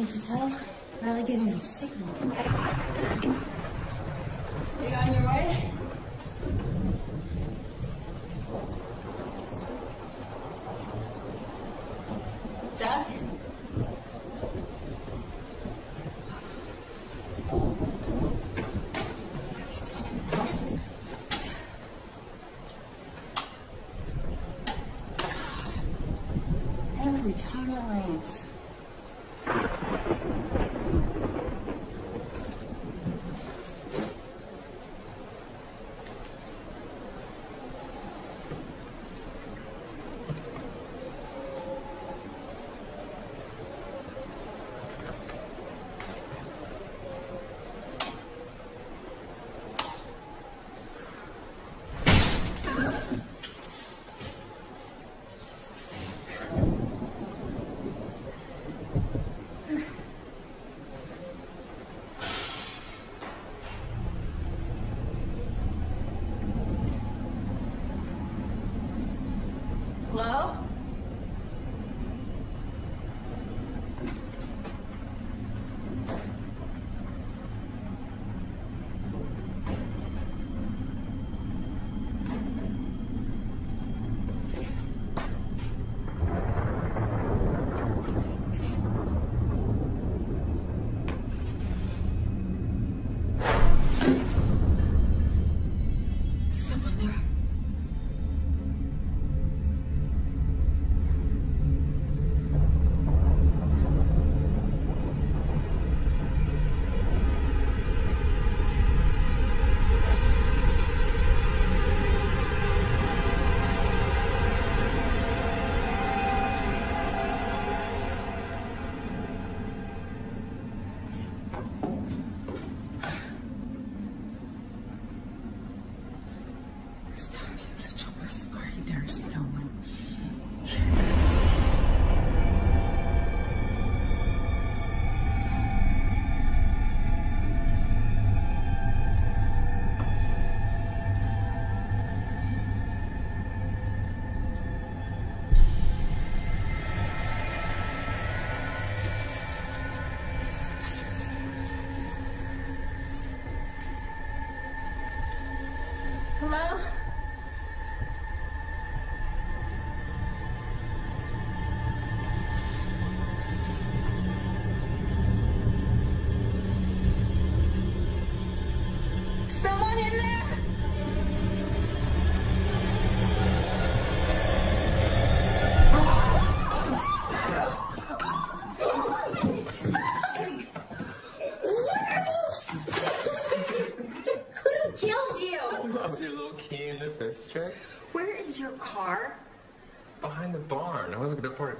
you tell? Really giving me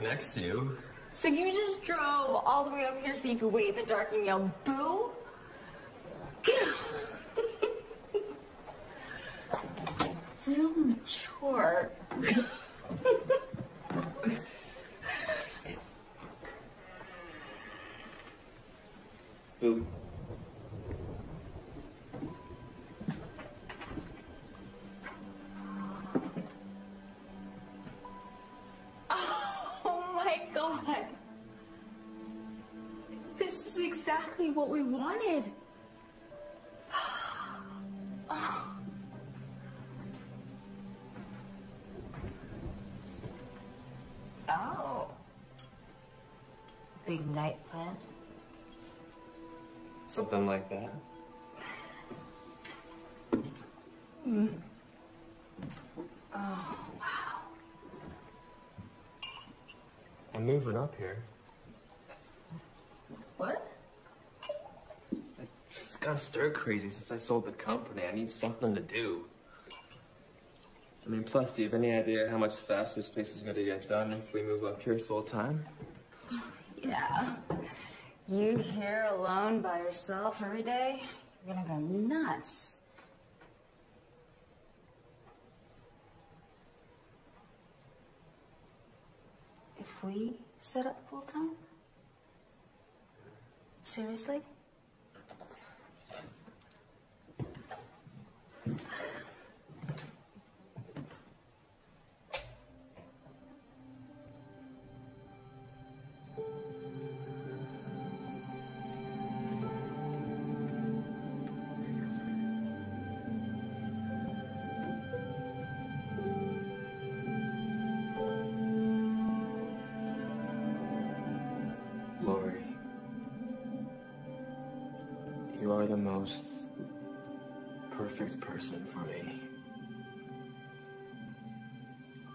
next to you. So you just drove all the way up here so you could wait in the dark and yell boo? Big night plant? Something like that. Mm. Oh, wow. I'm moving up here. What? I've gone stir crazy since I sold the company. I need something to do. I mean, plus, do you have any idea how much faster this place is going to get done if we move up here full time? Yeah. You here alone by yourself every day? You're gonna go nuts. If we set up full time? Seriously? You are the most perfect person for me.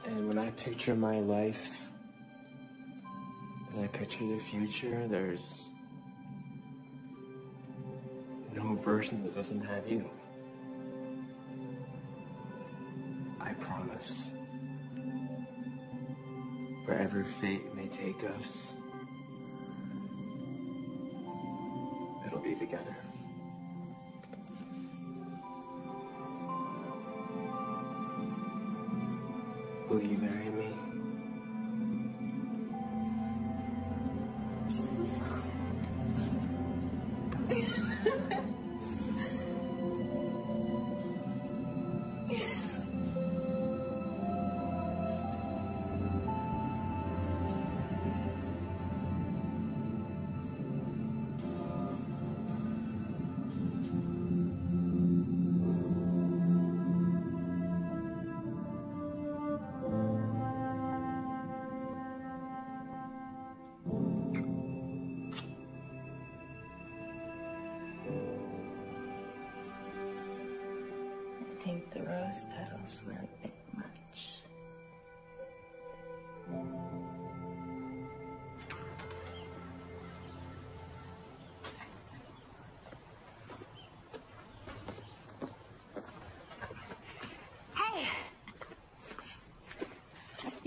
And when I picture my life, and I picture the future, there's no version that doesn't have you. I promise. Wherever fate may take us,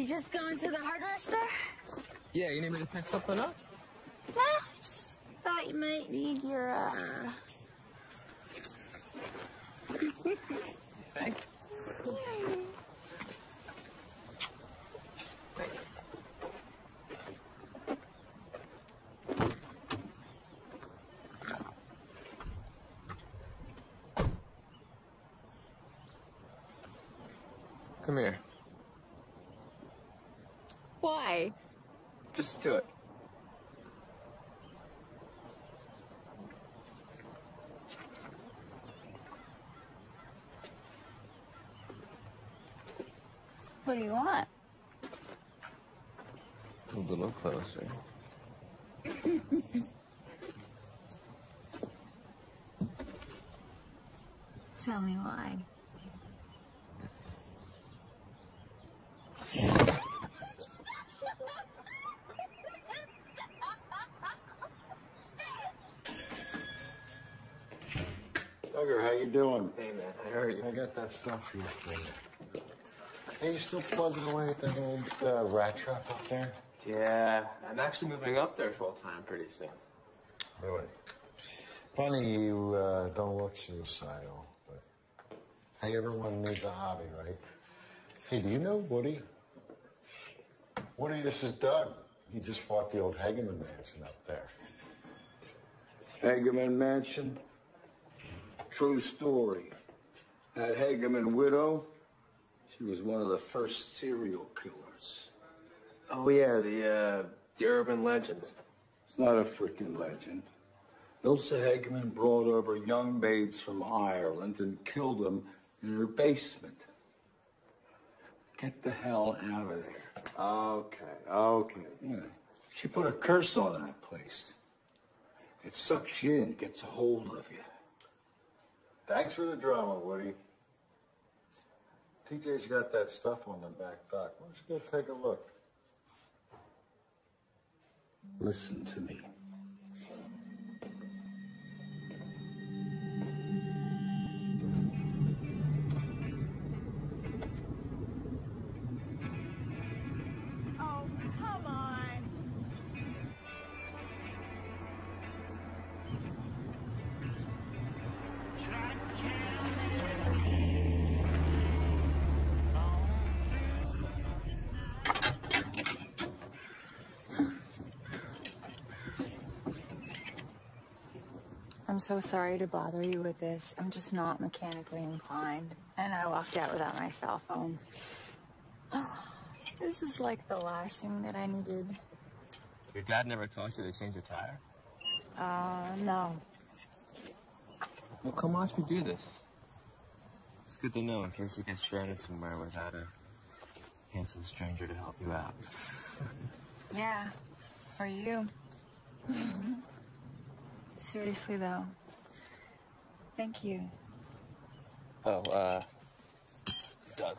You just going to the hardware store? Yeah, you need me to pick something up? No, I just thought you might need your, uh... Thanks. Thanks. Come here. Why? Just do it. What do you want? A little closer. Tell me why. Tugger, how you doing? Hey man, I heard you. I got that stuff for you. For you. Hey, you still plugging away at that old uh, rat trap up there? Yeah, I'm actually moving up there full time pretty soon. Really? Funny you uh, don't look suicidal, but hey, everyone needs a hobby, right? See, do you know Woody? Woody, this is Doug. He just bought the old Hageman mansion up there. Hageman Mansion. True story. That Hageman widow, she was one of the first serial killers. Oh yeah, the uh, the urban legend. It's not a freaking legend. Ilse Hageman brought over young maids from Ireland and killed them in her basement. Get the hell out of there. Okay, okay. Yeah. She put a curse on that place. It sucks you in, gets a hold of you. Thanks for the drama, Woody. TJ's got that stuff on the back dock. Why don't you go take a look? Listen to me. So sorry to bother you with this. I'm just not mechanically inclined. And I walked out without my cell phone. This is like the last thing that I needed. Your dad never taught you to change a tire? Uh, no. Well, come watch me do this. It's good to know in case you get stranded somewhere without a handsome stranger to help you out. Yeah, for you. Seriously, though. Thank you. Oh, uh, Doug.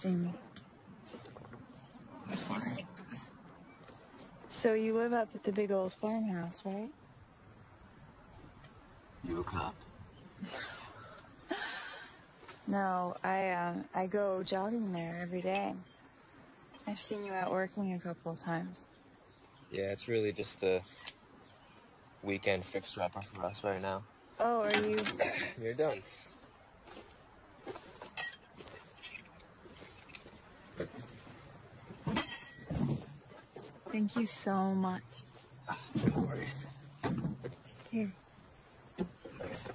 Jamie. I'm sorry. So you live up at the big old farmhouse, right? You a cop? No, I um I go jogging there every day. I've seen you out working a couple of times. Yeah, it's really just a weekend fixer upper for us right now. Oh, are you? You're done. Thank you so much. No worries. Here. Thanks.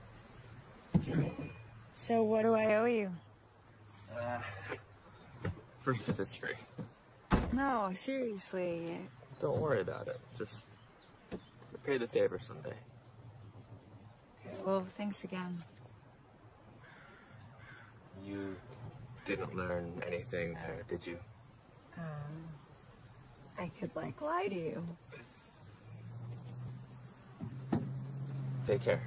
So what do I owe you? Uh, first visit's free. No, seriously. Don't worry about it. Just repay the favor someday. Well, thanks again. You didn't learn anything there, did you? Um, I could like lie to you. Take care.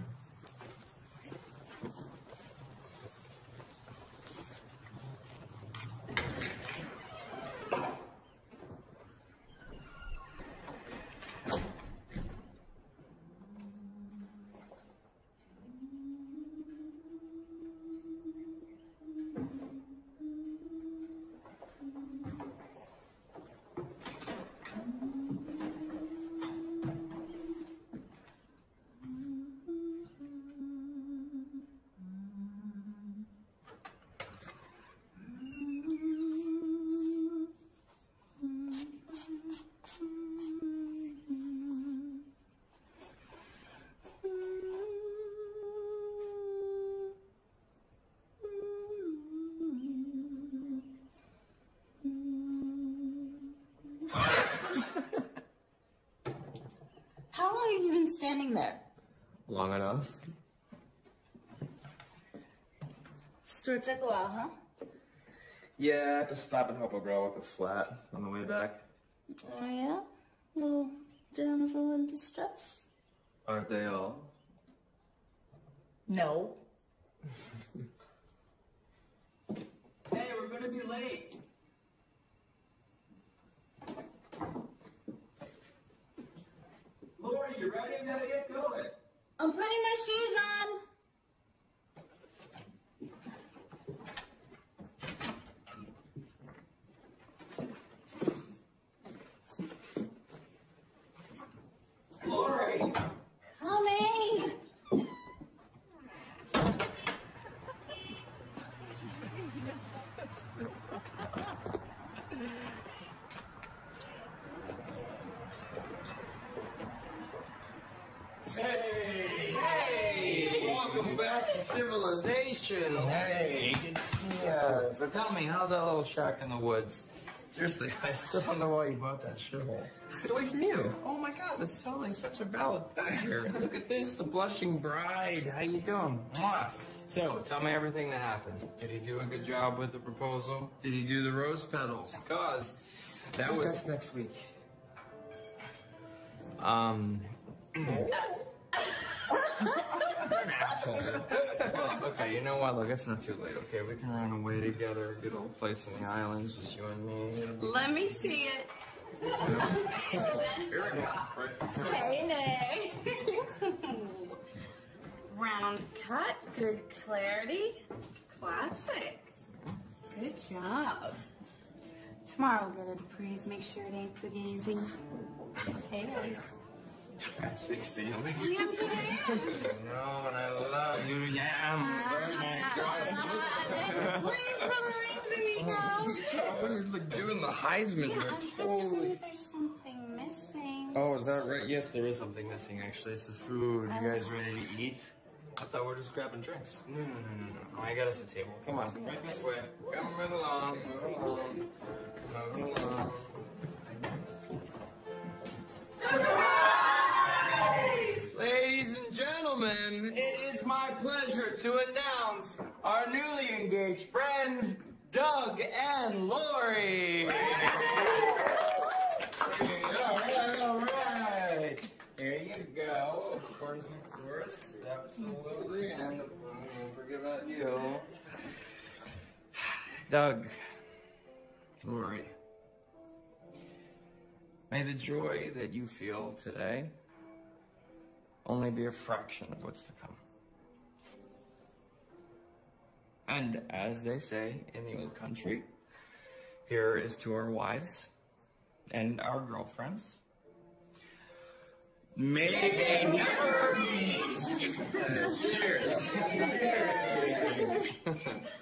How long have you been standing there? Long enough? Sure took a while, huh? Yeah, I had to stop and help a girl with a flat on the way back. Oh yeah? Little damsel in distress? Aren't they all? No. Hey, we're gonna be late. Lori, you ready? I gotta get going. I'm putting my shoes on. Civilization. Hey, good to see ya. So tell me, how's that little shack in the woods? Seriously, I still don't know why you bought that shithole. Get away from you. Oh my god, that's totally such a valid figure. Look at this, the blushing bride. How you doing? Mwah. So, tell me everything that happened. Did he do a good job with the proposal? Did he do the rose petals? Cause that was That's next week. um. asshole. Well, okay, you know what? Look, it's not too late. Okay, we can run away together. Good old place in the islands, just you and me. Let me see it. Here we go. Hey, Nay. Round cut, good clarity, classic. Good job. Tomorrow we'll get a praise. Make sure it ain't fugazi. Hey. At 16. Yams and yams. No, and I love you, yams. Oh my god. Please for the rings, amigo. You're like doing the Heisman. Yeah, I'm totally. sure there's something missing. Oh, is that right? Yes, there is something missing actually. It's the food. You guys ready to eat? I thought we were just grabbing drinks. No, no, no, no, no. Oh, I got us a table. Come on, right this way. Come right along. Move along. Move along. Ladies and gentlemen, it is my pleasure to announce our newly engaged friends, Doug and Lori. all right, all right. Here you go. Of course, of course. Absolutely. And don't forget about you. Doug. Lori. May the joy that you feel today only be a fraction of what's to come. And as they say in the old country, here is to our wives and our girlfriends. May they never meet. Uh, cheers.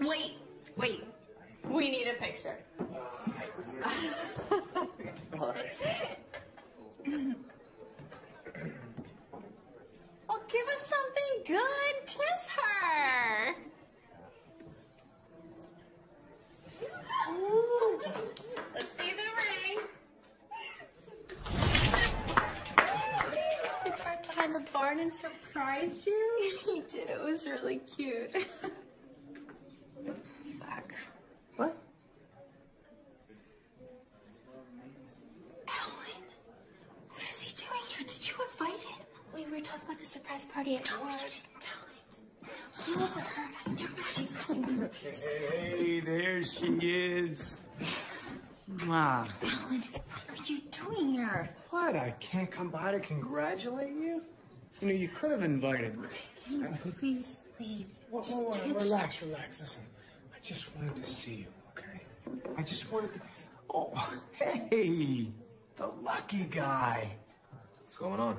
Wait, wait. We need a picture. well, give us something good. Kiss her. Let's see the ring. He parked behind the barn and surprised you? he did. It was really cute. She is. Mwah. Ellen, what are you doing here? What? I can't come by to congratulate you? You know, you could have invited me. Can you please leave? Whoa, whoa, whoa, relax, relax. Listen, I just wanted to see you, okay? I just wanted to. Oh, hey, the lucky guy. What's going on?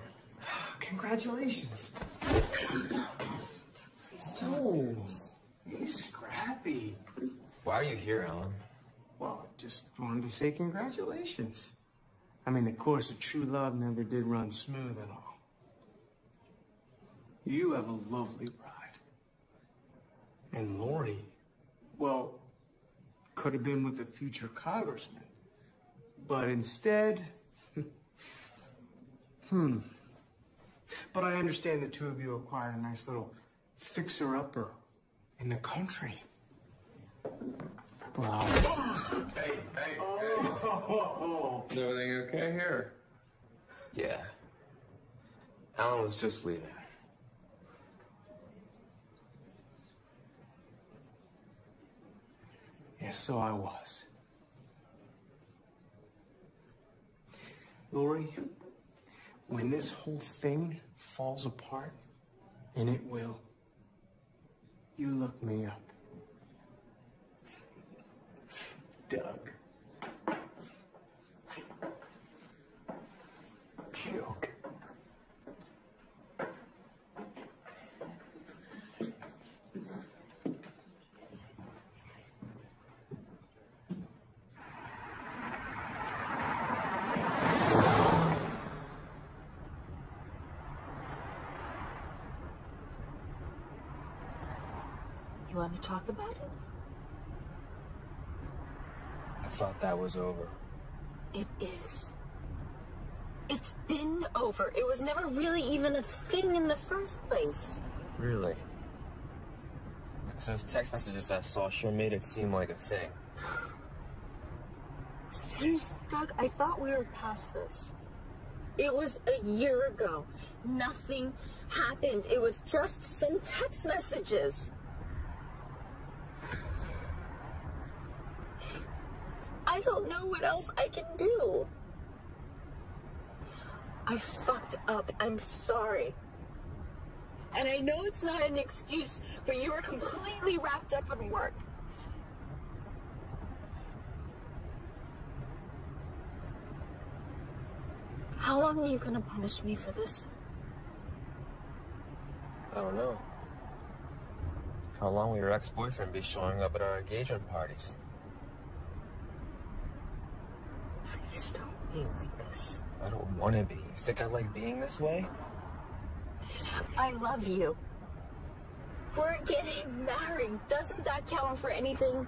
Congratulations. Oh, he's scrappy. Why are you here, Alan? Well, I just wanted to say congratulations. I mean, the course of true love never did run smooth at all. You have a lovely bride. And Lori, well, could have been with a future congressman. But instead, hmm. But I understand the two of you acquired a nice little fixer-upper in the country. Wow. Hey, hey, hey. Is everything okay here? Yeah. Alan was just leaving. Yes, so I was. Lori, when this whole thing falls apart, and it will, you look me up. Doug. Joke. want to talk about it? I thought that was over. It is. It's been over. It was never really even a thing in the first place. Really? Because those text messages I saw sure made it seem like a thing. Seriously, Doug, I thought we were past this. It was a year ago. Nothing happened. It was just some text messages. I don't know what else I can do. I fucked up. I'm sorry. And I know it's not an excuse, but you were completely wrapped up in work. How long are you gonna punish me for this? I don't know. How long will your ex-boyfriend be showing up at our engagement parties? Please don't be like this. I don't want to be. You think I like being this way? I love you. We're getting married. Doesn't that count for anything?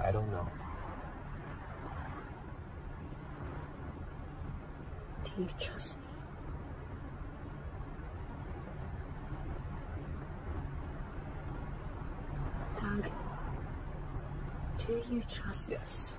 I don't know. Do you trust me? Doug, do you trust? Yes.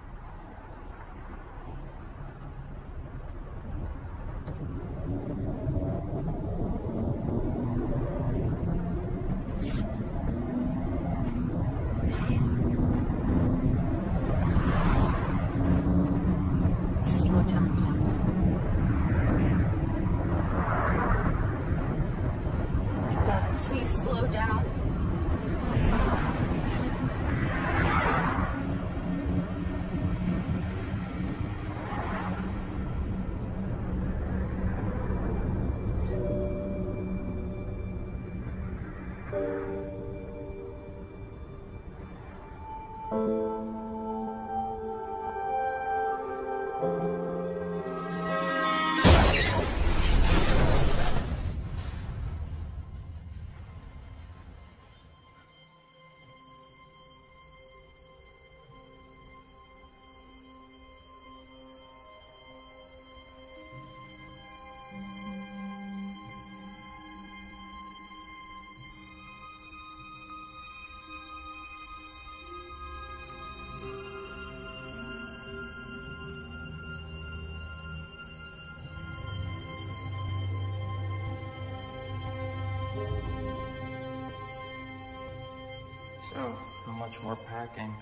So, how much more packing?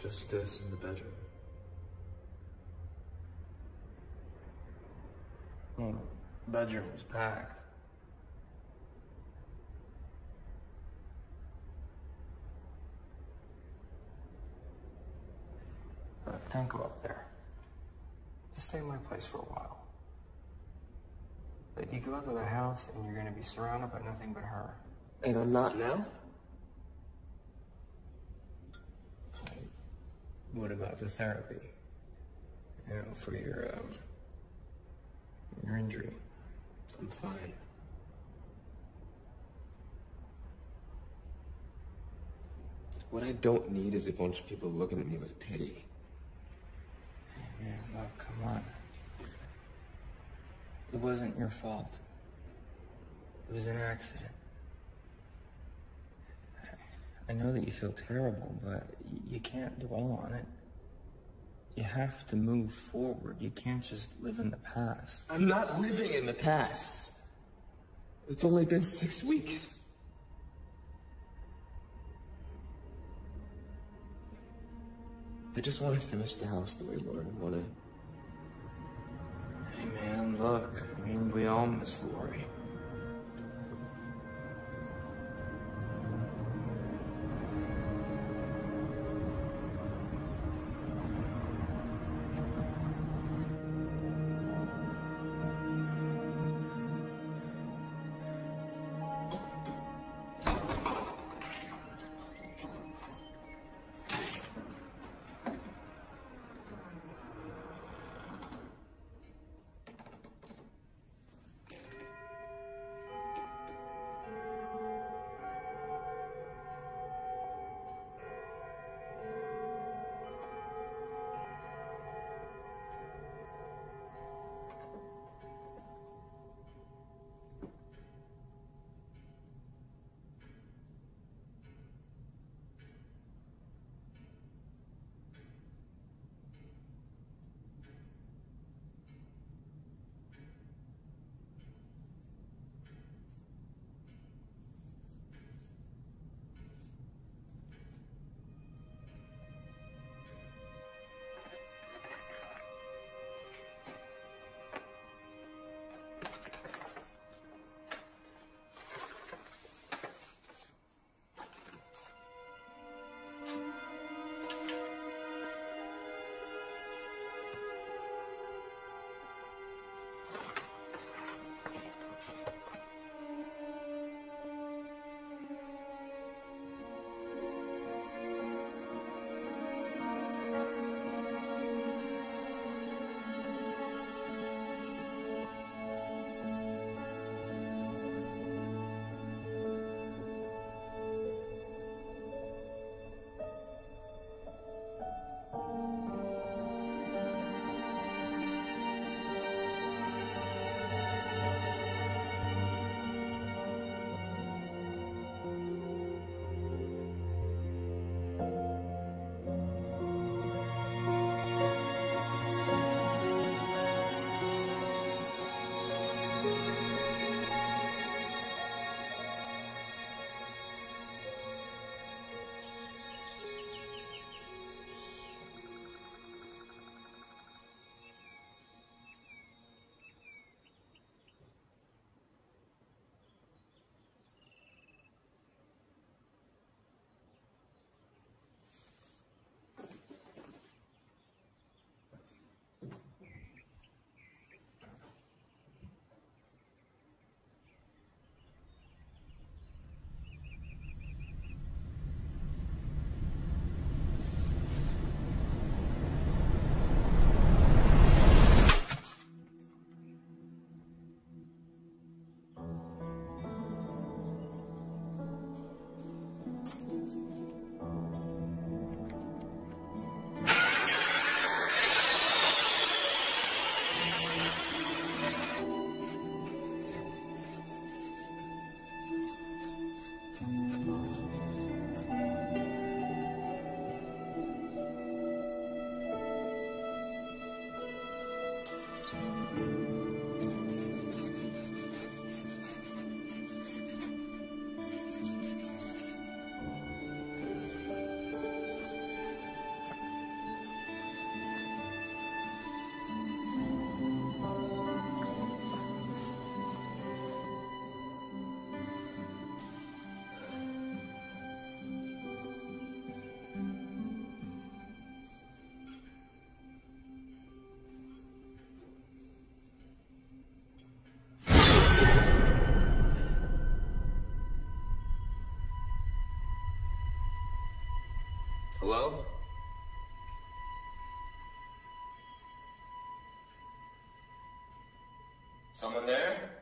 Just this in the bedroom. Well, bedroom is packed. Don't go up there. Just stay in my place for a while. Go out to the house and you're gonna be surrounded by nothing but her. And I'm not now? What about the therapy? You know, for your um, your injury. I'm fine. What I don't need is a bunch of people looking at me with pity. Hey man, look, come on. It wasn't your fault. It was an accident. I know that you feel terrible, but you can't dwell on it. You have to move forward. You can't just live in the past. I'm not living in the past. It's only been six weeks. I just want to finish the house the way Lauren wanted. Man, look, I mean, we all miss Lori. Someone there?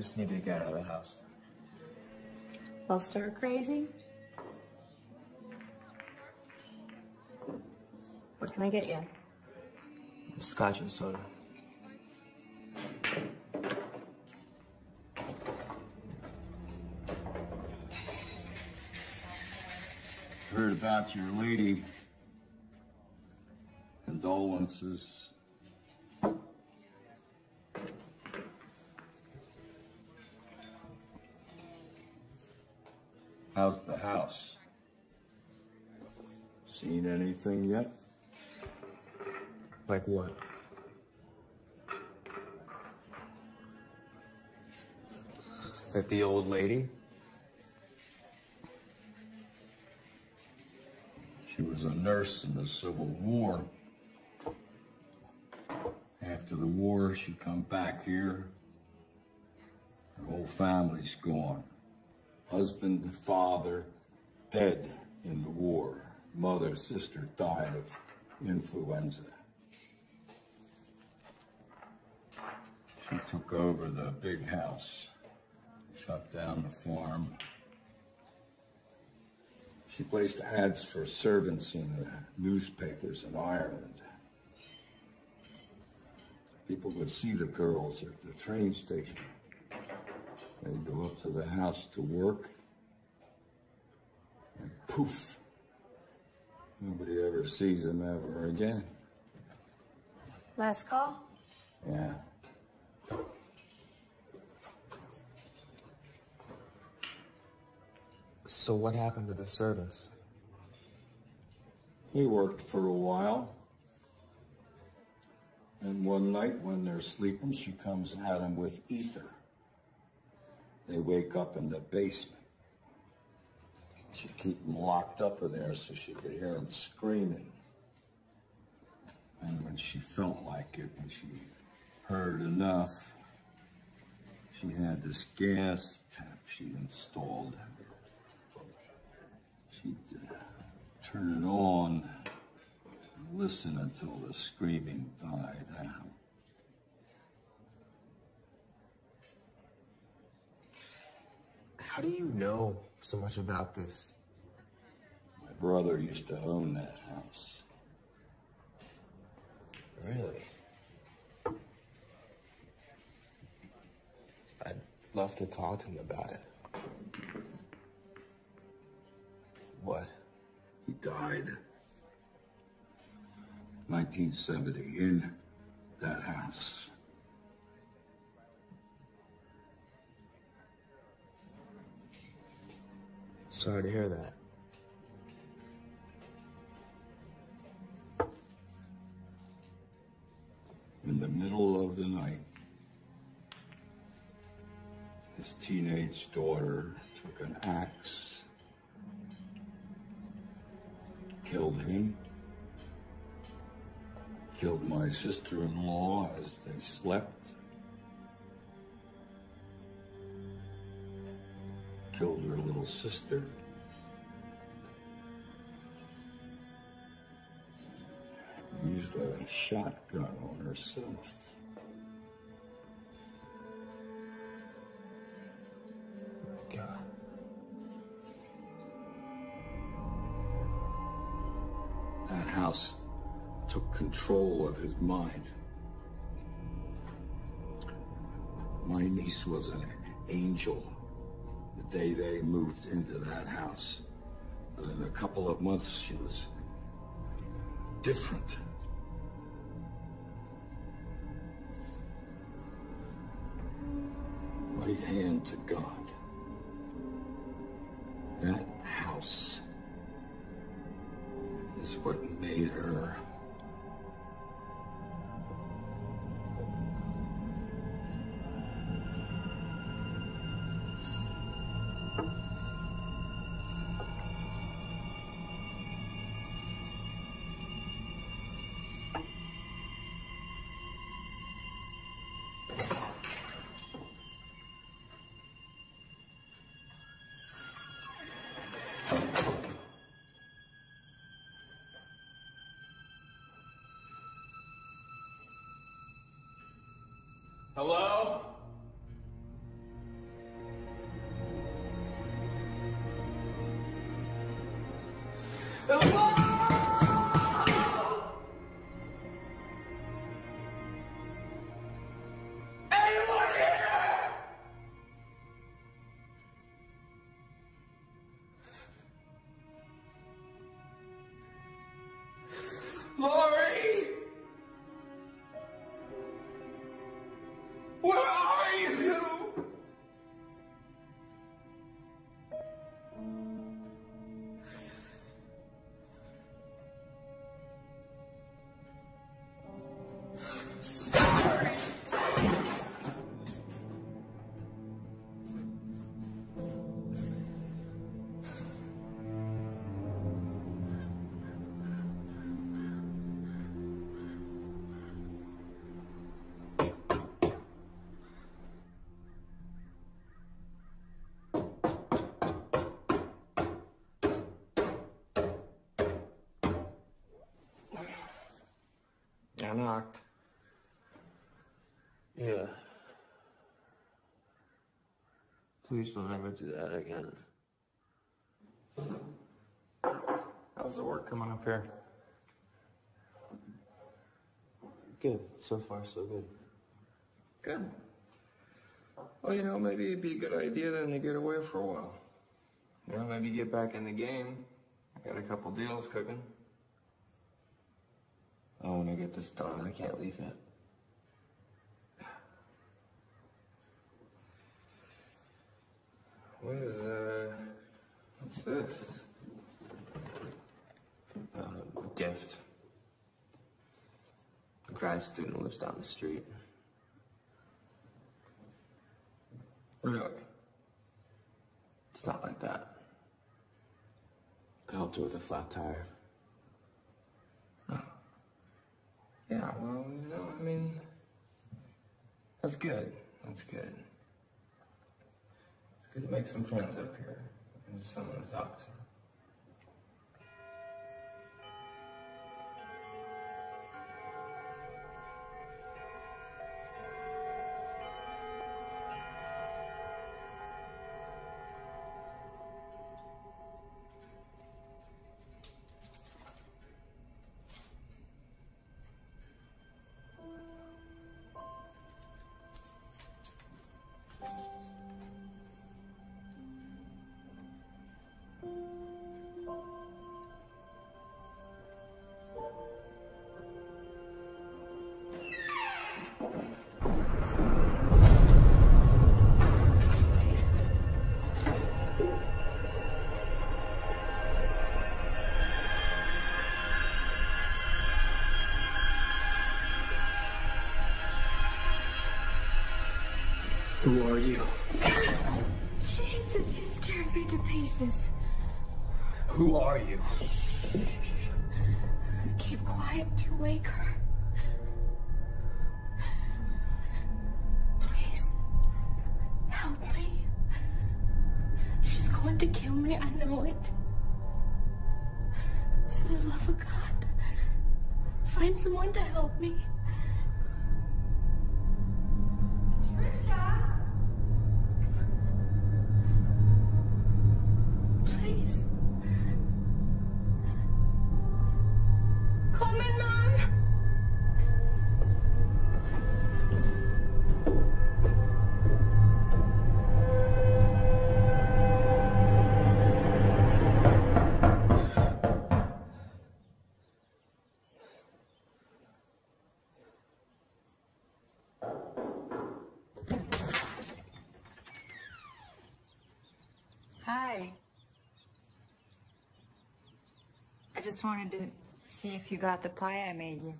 Just need to get out of the house. I'll start crazy. What can I get you? Scotch and soda. Heard about your lady. Condolences. How's the house? Seen anything yet? Like what? Like the old lady? She was a nurse in the Civil War. After the war, she come back here. Her whole family's gone. Husband, father, dead in the war. Mother, sister died of influenza. She took over the big house, shut down the farm. She placed ads for servants in the newspapers in Ireland. People would see the girls at the train station. They'd go up to the house to work, and poof, nobody ever sees them ever again. Last call? Yeah. So what happened to the service? He worked for a while. And one night when they're sleeping, she comes at him with ether. They wake up in the basement. She'd keep them locked up in there so she could hear them screaming. And when she felt like it, when she heard enough, she had this gas tap she installed. She'd uh, turn it on listen until the screaming died out. How do you know so much about this? My brother used to own that house. Really? I'd love to talk to him about it. What? He died. 1970 in that house. Sorry to hear that. In the middle of the night, his teenage daughter took an axe, killed him, killed my sister-in-law as they slept, little sister. Used a shotgun on herself. God. That house took control of his mind. My niece was an angel day they moved into that house. But in a couple of months, she was different. Right hand to God. That I knocked. Yeah. Please don't ever do that again. How's the work coming up here? Good. So far, so good. Good. Well, you know, maybe it'd be a good idea then to get away for a while. You know, maybe get back in the game. I got a couple deals cooking. I want to get this done. I can't leave it. What is, uh, what's this? Uh, a gift. A grad student lives down the street. Really? It's not like that. I helped her with a flat tire. Yeah, well, you know, I mean, that's good. That's good. It's good to make some friends up here and just someone to talk to. Who are you? Jesus, you scared me to pieces. Who are you? Keep quiet to wake her. Please, help me. She's going to kill me, I know it. For the love of God, find someone to help me. Just wanted to see if you got the pie I made you.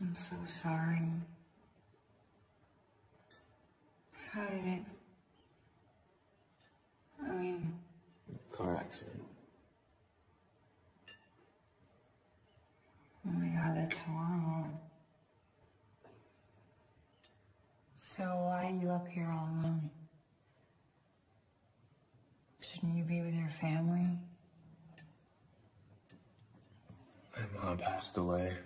I'm so sorry. How did it? I mean, Car accident. oh my god, that's horrible. So why are you up here all alone? Shouldn't you be with your family? My mom passed away.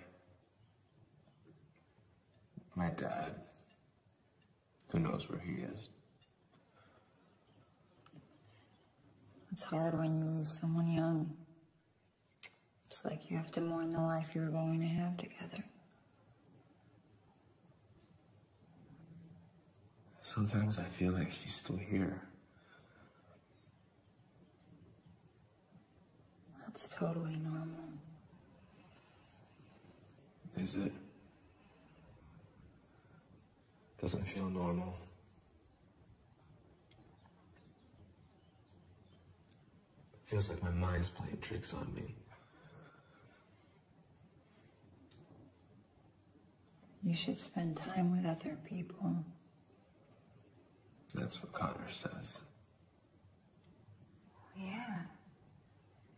My dad. Who knows where he is? It's hard when you lose someone young. It's like you have to mourn the life you were going to have together. Sometimes I feel like she's still here. That's totally normal. Is it? Doesn't feel normal. Feels like my mind's playing tricks on me. You should spend time with other people. That's what Connor says. Yeah.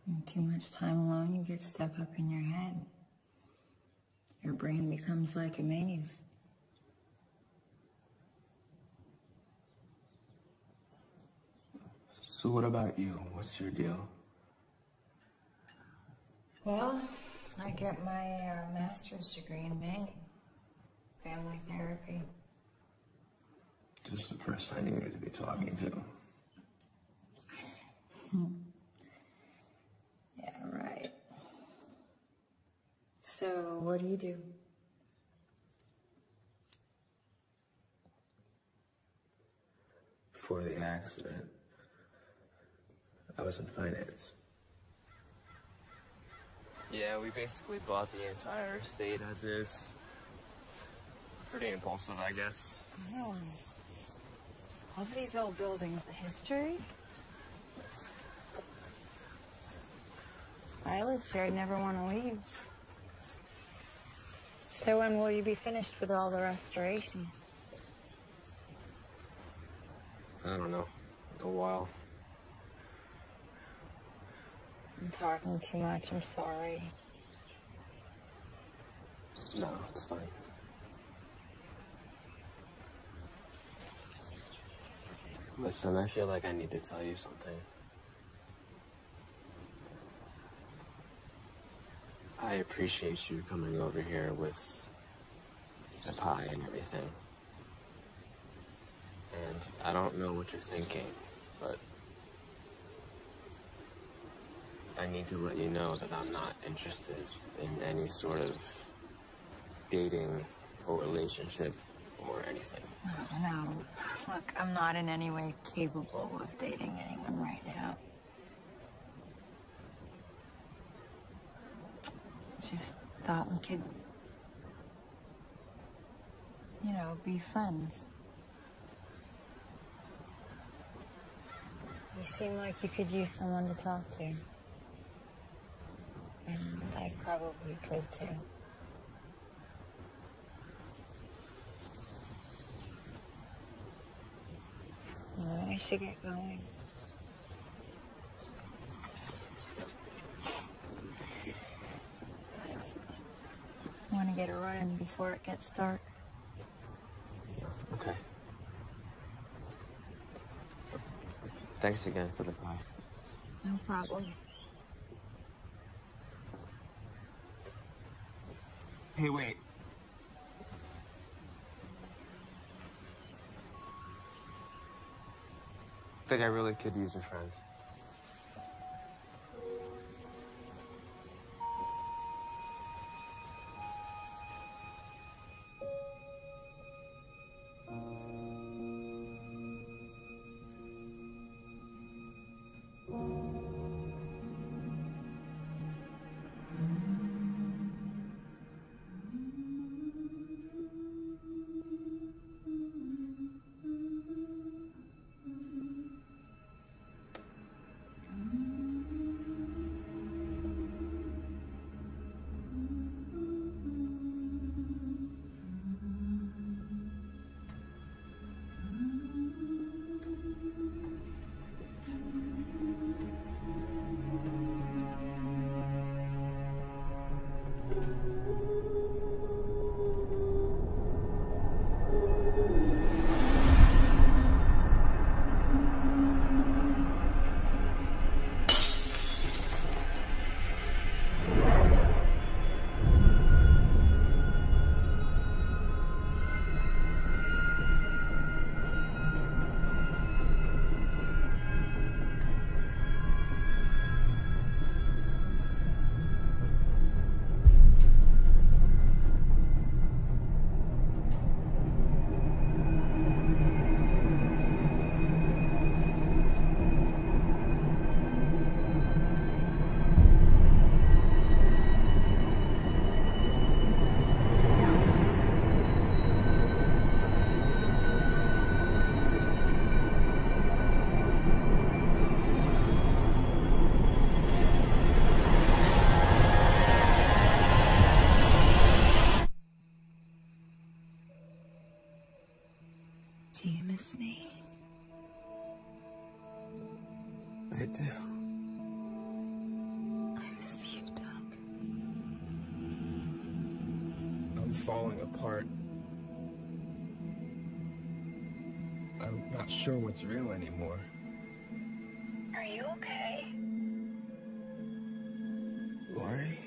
And too much time alone, you get stuck up in your head. Your brain becomes like a maze. So what about you? What's your deal? Well, I get my uh, master's degree in May. Family therapy. Just the person I needed to be talking to. Yeah, right. So, what do you do? Before the accident, I was in finance. Yeah, we basically bought the entire estate as is. Pretty impulsive, I guess. Oh. All these old buildings, the history. I live here, I'd never want to leave. So when will you be finished with all the restoration? I don't know. A while. I'm talking too much, I'm sorry. No, it's fine. Listen, I feel like I need to tell you something. I appreciate you coming over here with the pie and everything. And I don't know what you're thinking, but I need to let you know that I'm not interested in any sort of dating or relationship or anything. No, no. Look, I'm not in any way capable of dating anyone right now. Just thought we could, you know, be friends. You seem like you could use someone to talk to. And I probably could too. I should get going. Want to get a run before it gets dark? Okay. Thanks again for the pie. No problem. Hey, wait. Think I really could use a friend. What's real anymore. Are you okay? Lori?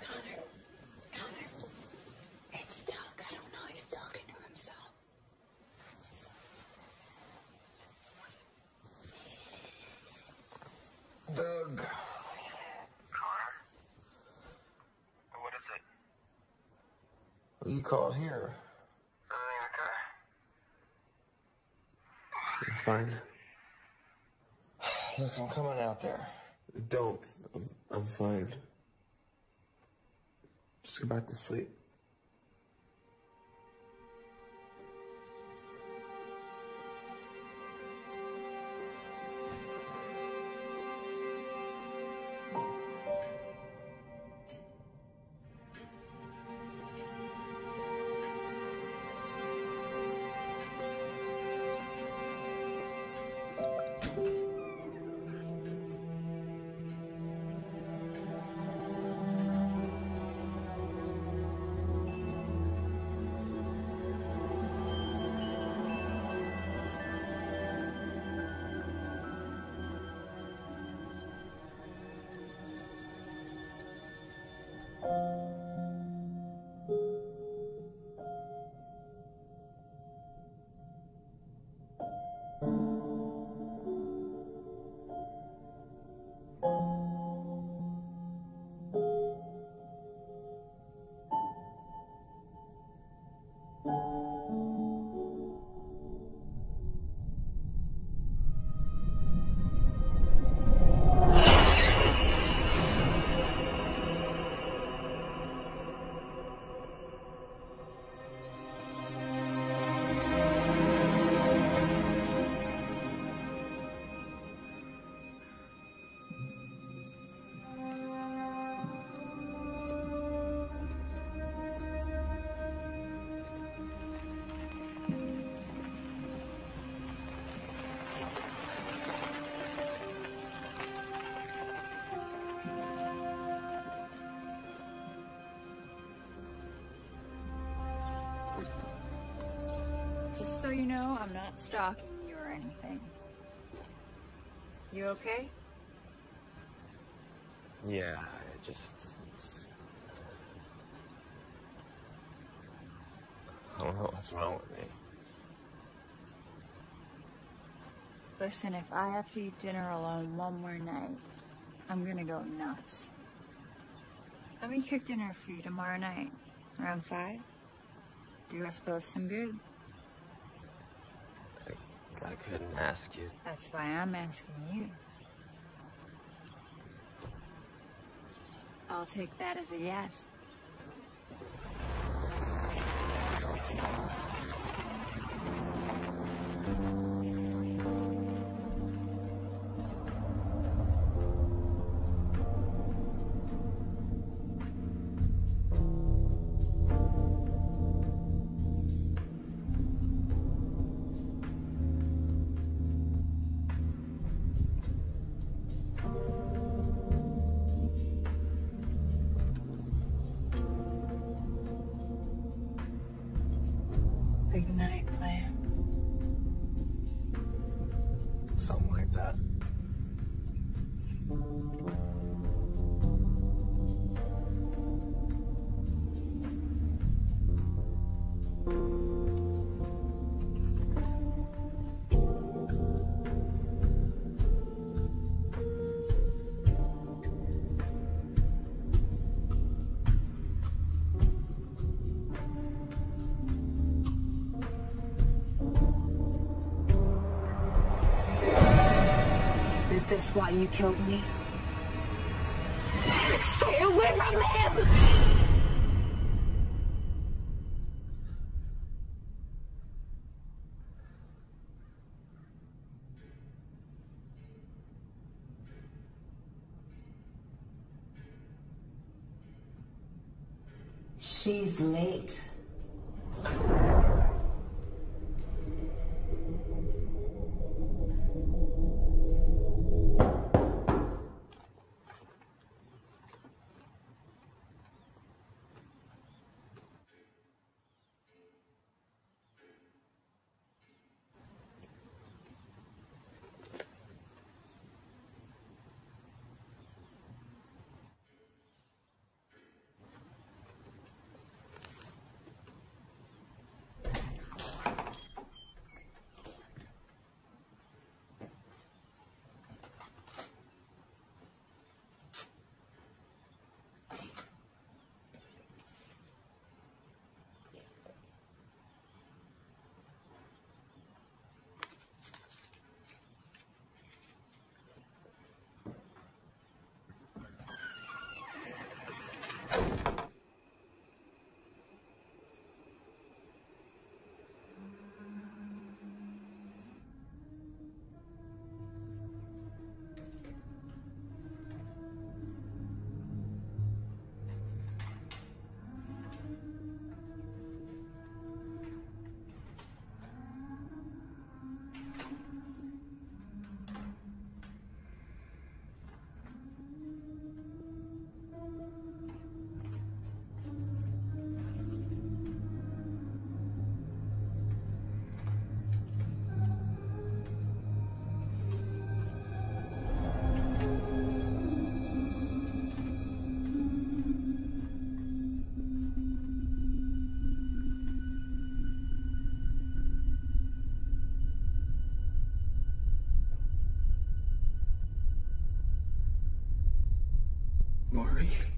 Connor. Connor. It's Doug. I don't know. He's talking to himself. Doug. What is it? Well, you called here. Everything okay? You're fine. Look, I'm coming out there. Don't. I'm, I'm fine. Just go back to sleep. Just so you know, I'm not stalking you or anything. You okay? Yeah, I just. I don't know what's wrong with me. Listen, if I have to eat dinner alone one more night, I'm gonna go nuts. Let me cook dinner for you tomorrow night, around five. Do us both some good. Couldn't ask you. That's why I'm asking you. I'll take that as a yes. Why you killed me? Stay away from him! She's late. Missouri.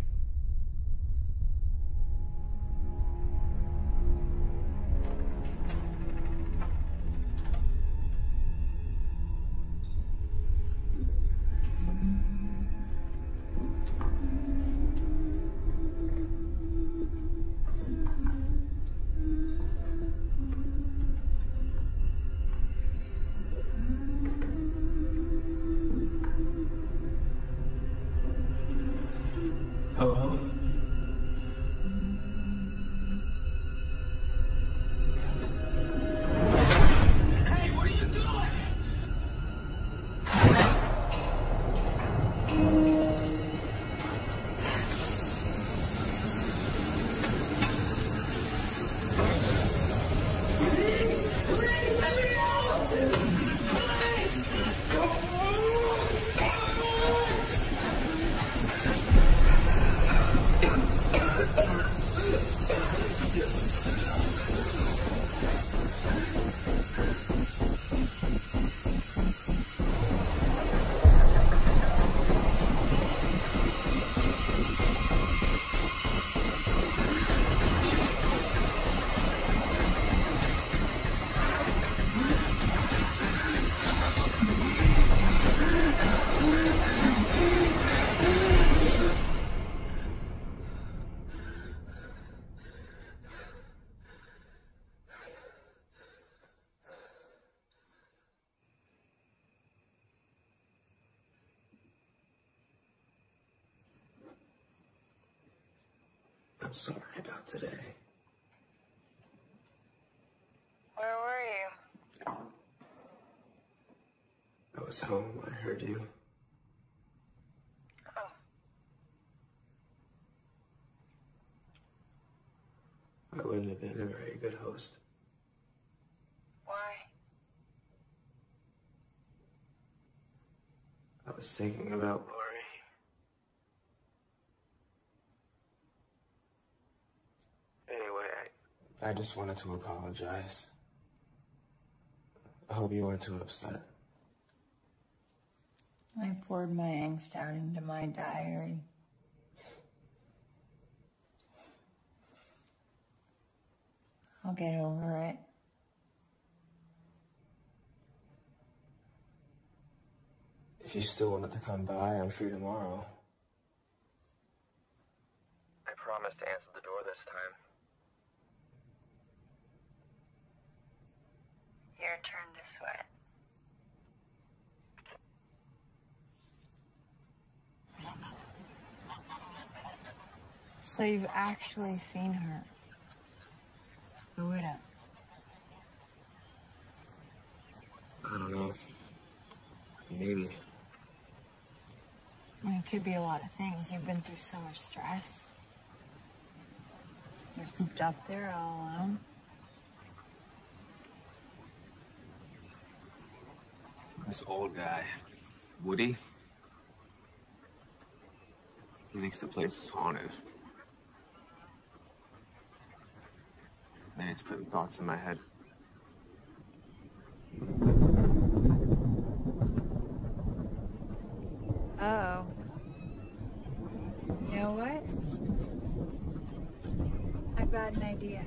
I'm sorry about today. Where were you? I was home. I heard you. Oh. I wouldn't have been a very good host. Why? I was thinking about Lori. Anyway, I, I just wanted to apologize. I hope you weren't too upset. I poured my angst out into my diary. I'll get over it. If you still wanted to come by, I'm free tomorrow. I promise to answer the door this time. Your turn to sweat. So you've actually seen her? The widow? I don't know. Maybe. I mean, it could be a lot of things. You've been through so much stress. You're cooped up there all alone. This old guy, Woody, he thinks the place is haunted. And it's putting thoughts in my head. Oh. You know what? I've got an idea.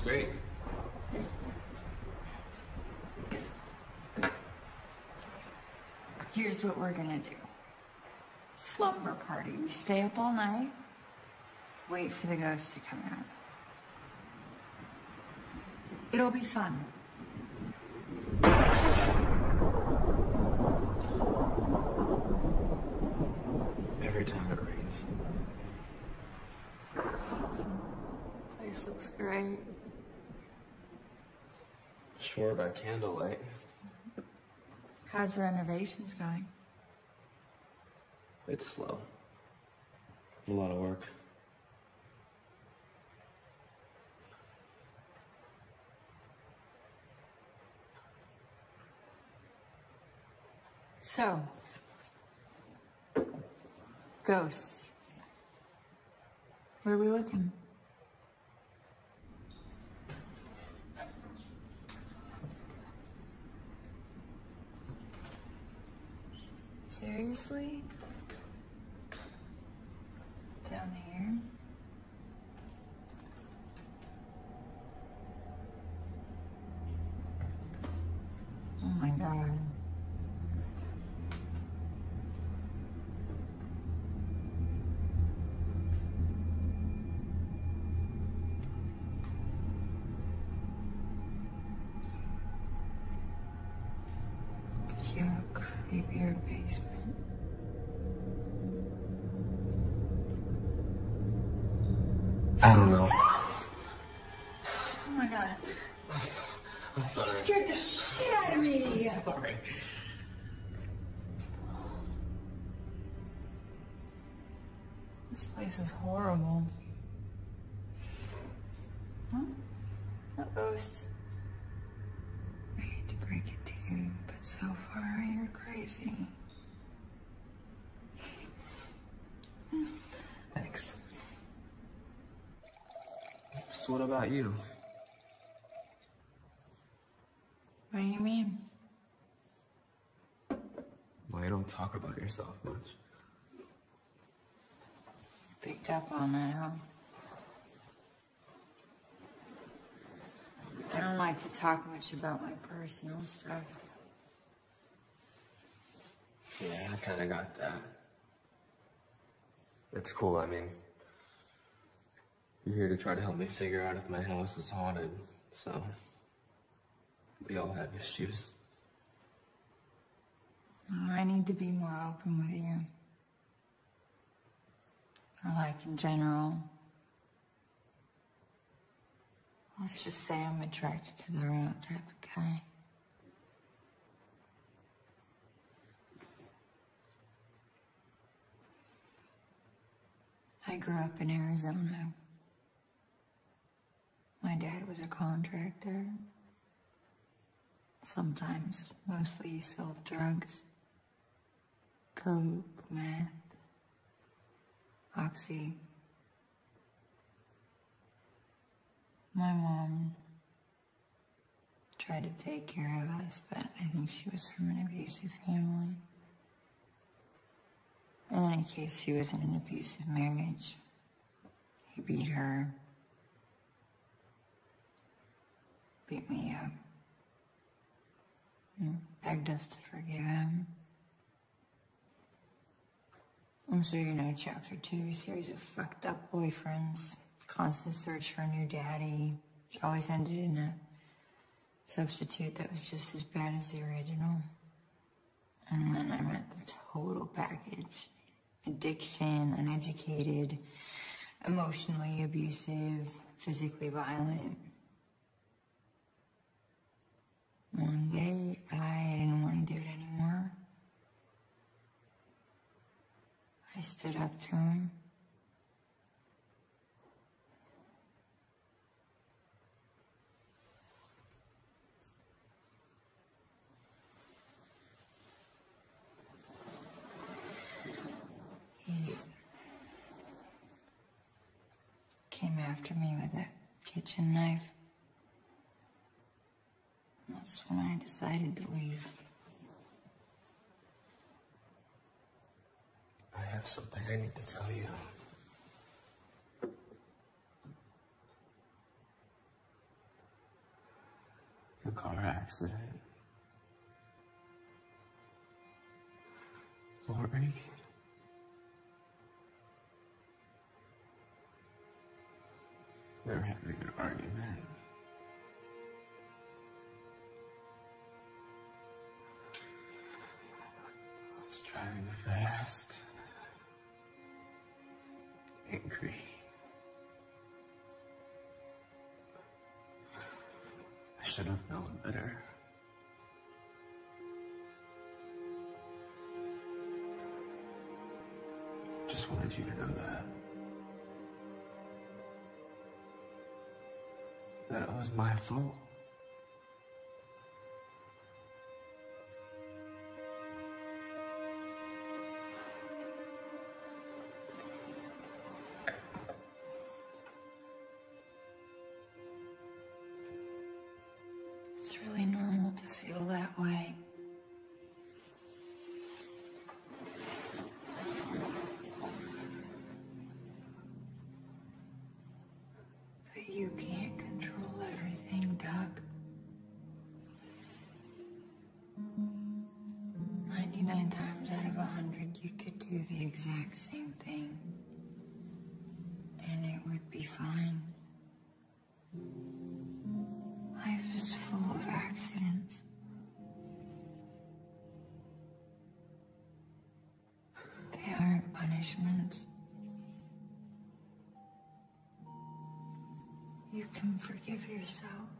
Smells great. Here's what we're gonna do. Slumber party. We stay up all night, wait for the ghost to come out. It'll be fun. Every time it rains. Place looks great. Sure by candlelight. How's the renovations going? It's slow. A lot of work. So, ghosts. Where are we looking? Seriously? Down here? Place is horrible. Huh? I hate to break it to you, but so far you're crazy. Thanks. So what about you? What do you mean? Well, you don't talk about yourself much. Picked up on that, huh? I don't like to talk much about my personal stuff. Yeah, I kind of got that. It's cool, I mean. You're here to try to help me figure out if my house is haunted, so. We all have issues. I need to be more open with you. Or like in general. Let's just say I'm attracted to the wrong type of guy. I grew up in Arizona. My dad was a contractor. Sometimes, mostly he sold drugs. Coke, meth, oxy. My mom tried to take care of us, but I think she was from an abusive family. In any case, she was in an abusive marriage. He beat her, beat me up, and begged us to forgive him. I'm sure you know chapter two, series of fucked up boyfriends, constant search for a new daddy, which always ended in a substitute that was just as bad as the original. And then I met the total package. Addiction, uneducated, emotionally abusive, physically violent. One day, I didn't want to do it anymore. I stood up to him. He came after me with a kitchen knife. That's when I decided to leave. I have something I need to tell you. The car accident. Lori. They were having an argument. I was driving fast angry. I should have known better. Just wanted you to know that. That it was my fault. Aren't. You can forgive yourself.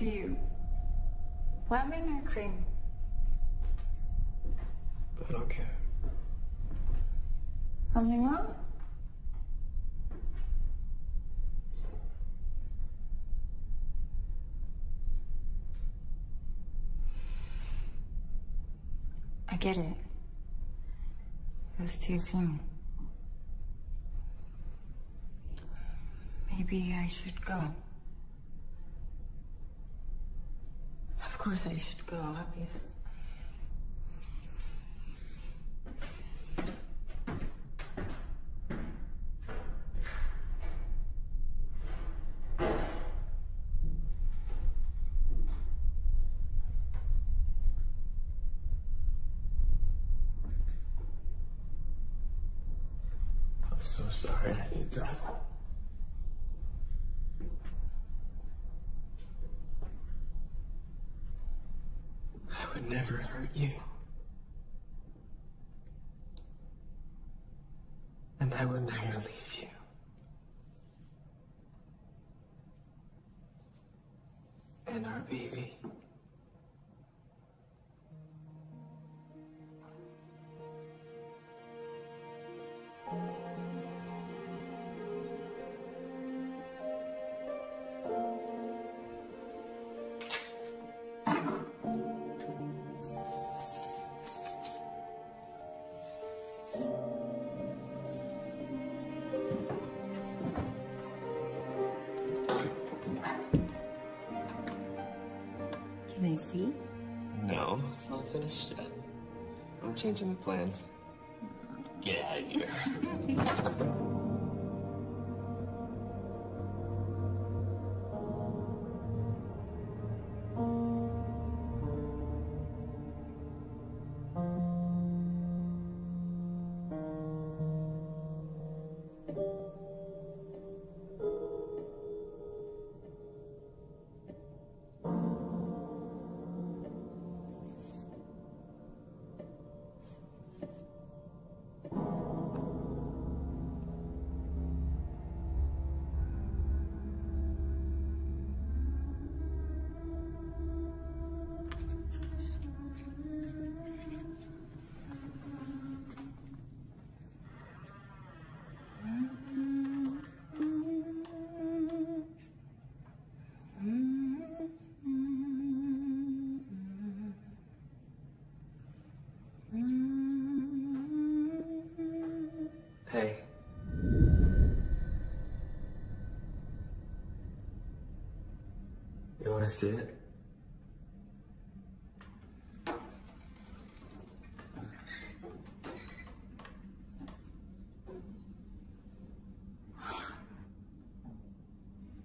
To you. Lemon or cream? I don't care. Something wrong? I get it. It was too soon. Maybe I should go. Of course I should go, obviously. I'm so sorry I did that. I would never hurt you. And I'm changing the plans. Get out of here. You wanna see it?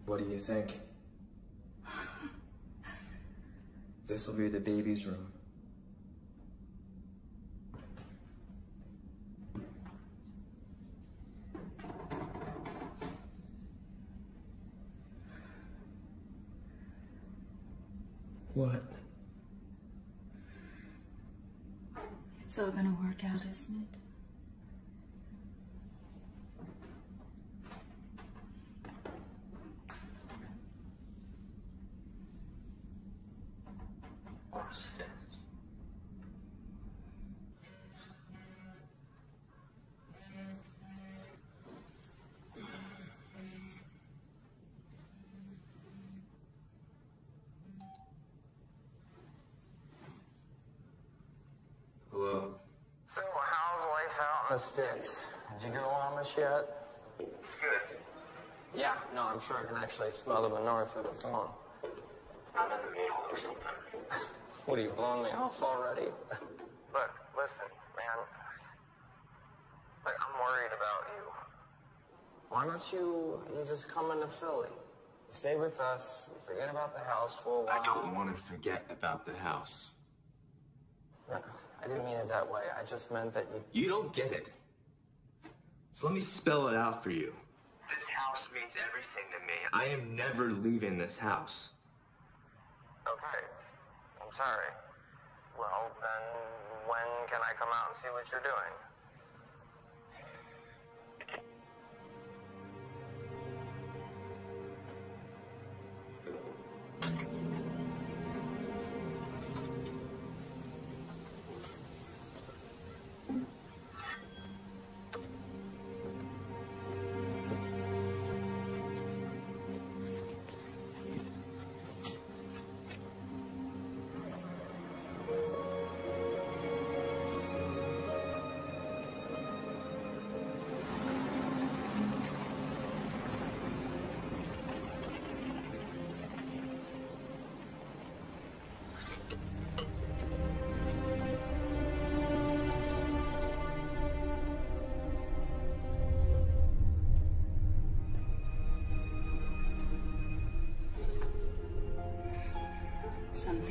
What do you think? This will be the baby's room. What? It's all gonna work out, isn't it? Life out in the sticks? Did you go Amish yet? It's good. Yeah, no, I'm sure I can actually smell the manure through the phone. I'm in the middle of something. What are you blowing me off already? Look, listen, man. Like, I'm worried about you. Why don't you, you just come into Philly? Stay with us, forget about the house for a while. I don't want to forget about the house. No, I didn't mean it that way. I just meant that you. You don't get it. So let me spell it out for you. This house means everything to me. I am never leaving this house. Okay. I'm sorry. Well, then when can I come out and see what you're doing?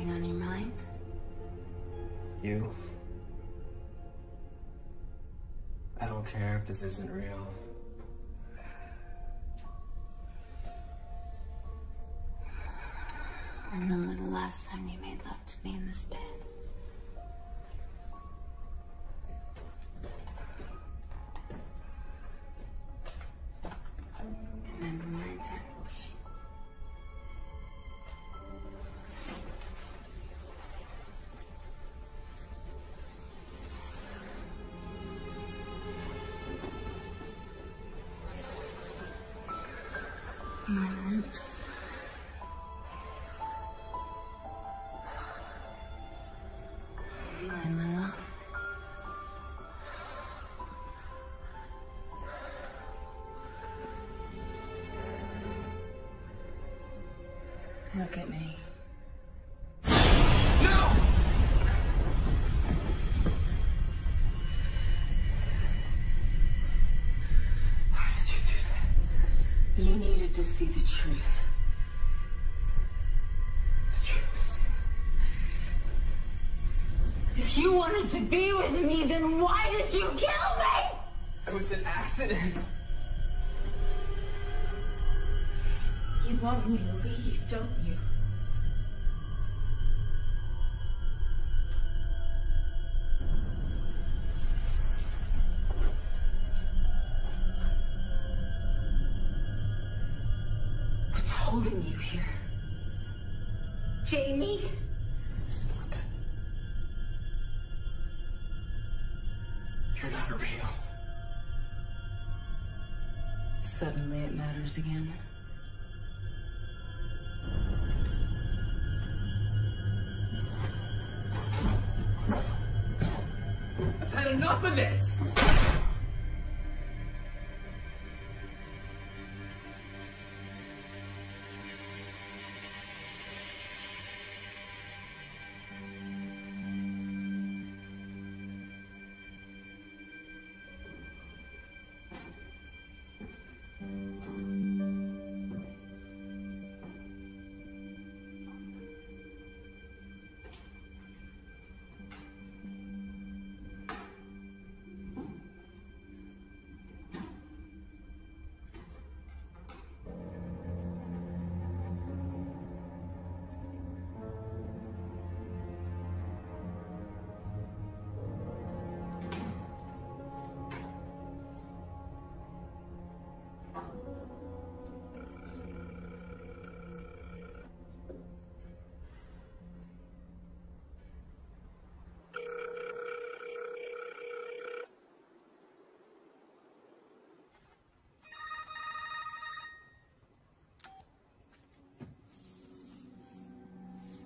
something on your mind? You? I don't care if this isn't real. My lips. Layla. Look at me. Wanted to be with me, then why did you kill me? It was an accident. You want me to leave, don't you? Again. I've had enough of this!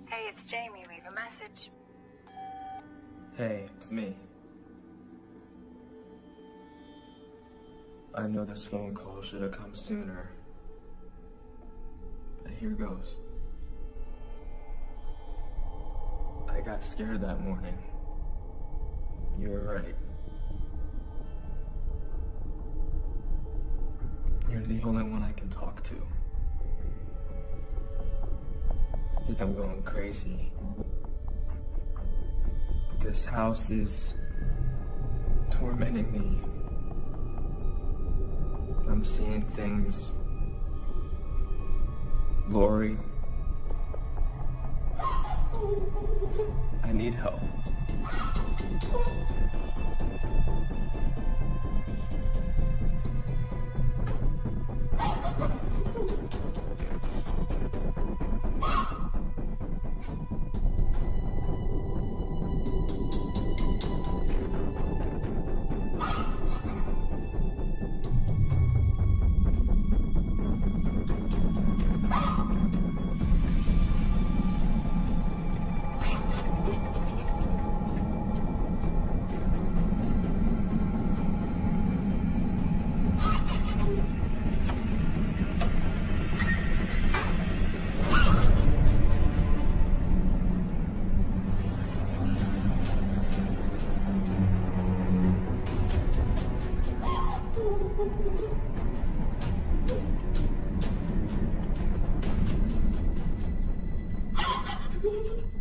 Hey, it's Jamie. Leave a message. Hey, it's me. I know this phone call should have come sooner. But here goes. I got scared that morning. You were right. You're the only one I can talk to. I'm going crazy. This house is tormenting me. I'm seeing things. Lori. I need help. Oh, my God.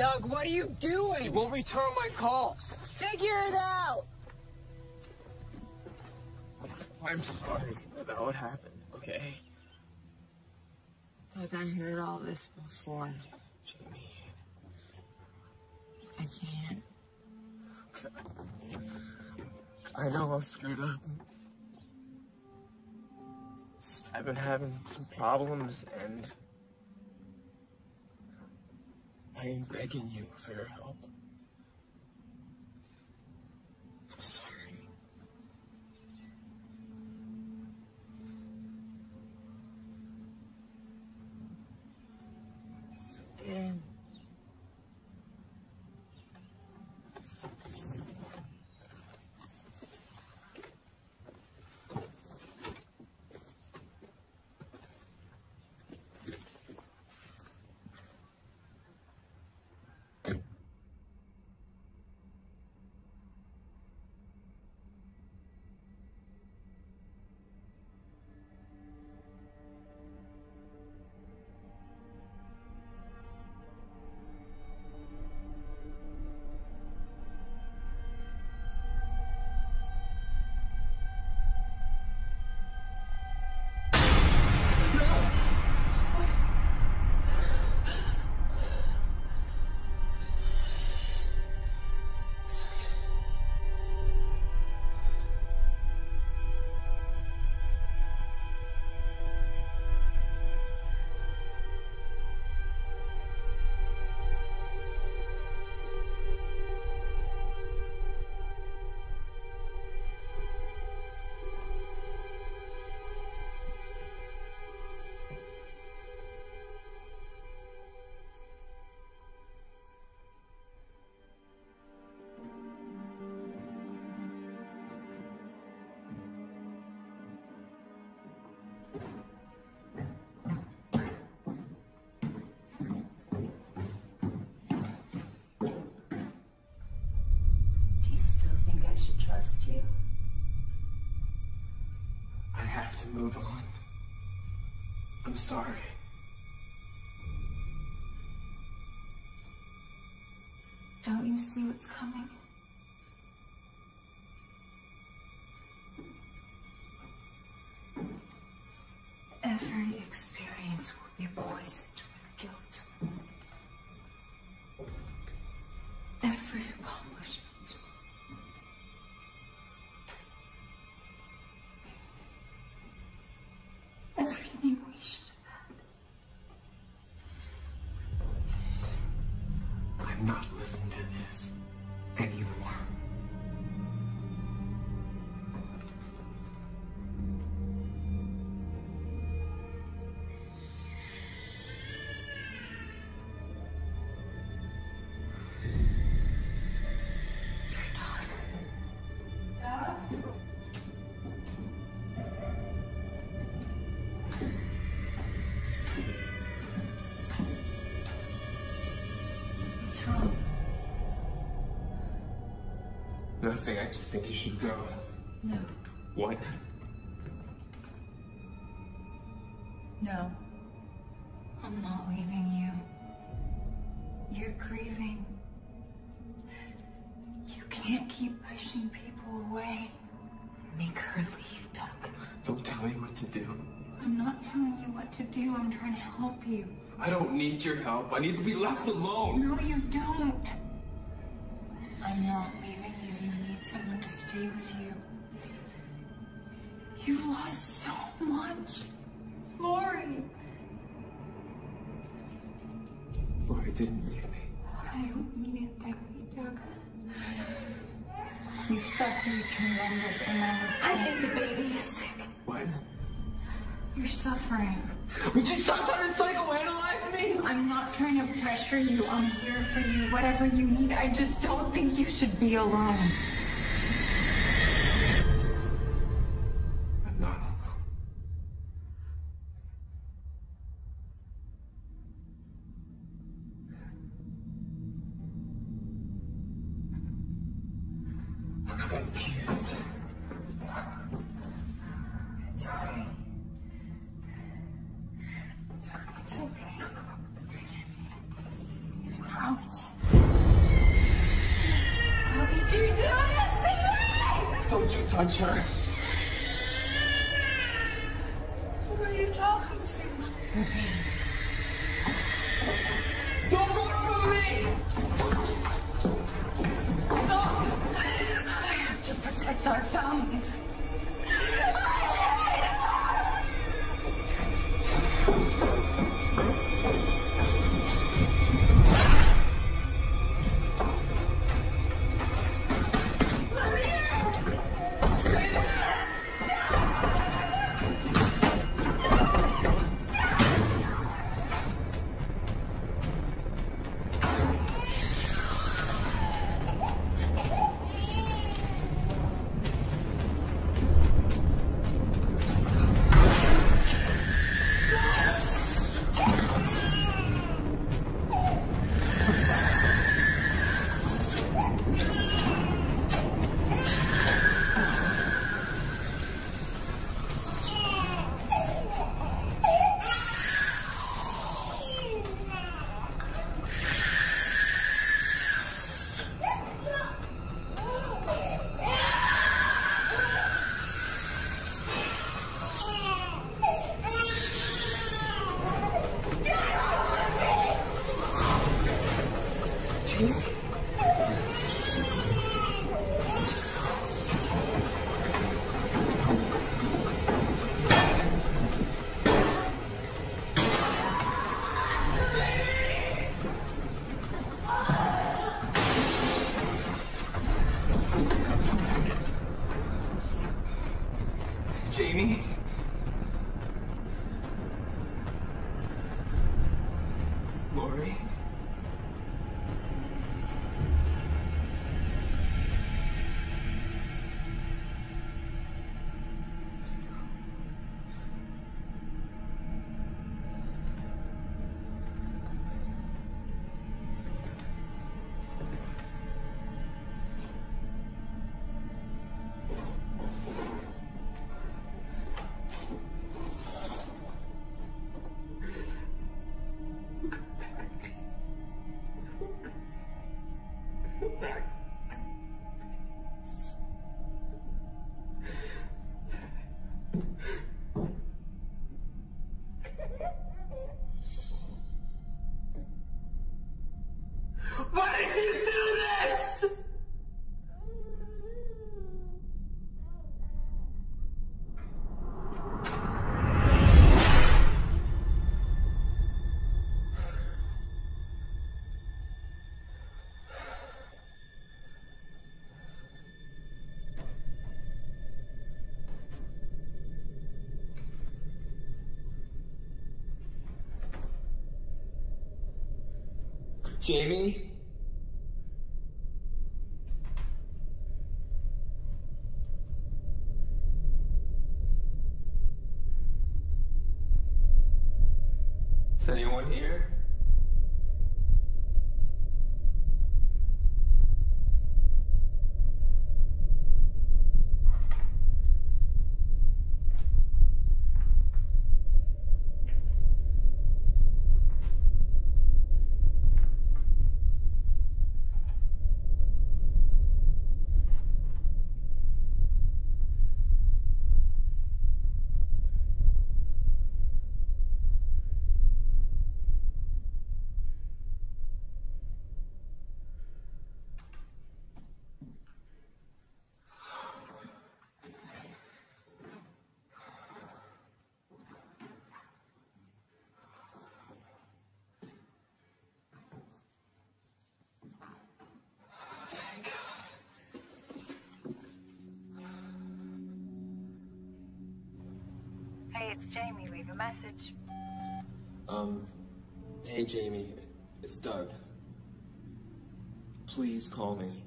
Doug, what are you doing? You won't return my calls. Figure it out. I'm sorry about what happened, okay? Doug, I heard all this before. Jamie. I can't. I know I'm screwed up. I've been having some problems and I am begging you for your help. I'm sorry. Don't you see what's coming? Have had. I'm not listening to this anymore. Nothing, I just think you should go. No. What? No. I'm not leaving you. You're grieving. You can't keep pushing people away. Make her leave, Doug. Don't tell me what to do. I'm not telling you what to do. I'm trying to help you. I don't need your help. I need to be left alone. No, you don't. Someone to stay with you. You've lost so much. Lori. Lori didn't leave me. I don't mean it that way, Doug. You suffered tremendous amount of I think the baby is sick. What? You're suffering. Would you stop trying to psychoanalyze me? I'm not trying to pressure you. I'm here for you. Whatever you need. I just don't think you should be alone. Why did you do this? Jamie? Is anyone here? It's Jamie. Leave a message. Um, hey Jamie, it's Doug. Please call me.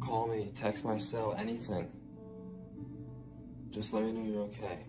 Call me, text my cell, anything. Just let me know you're okay.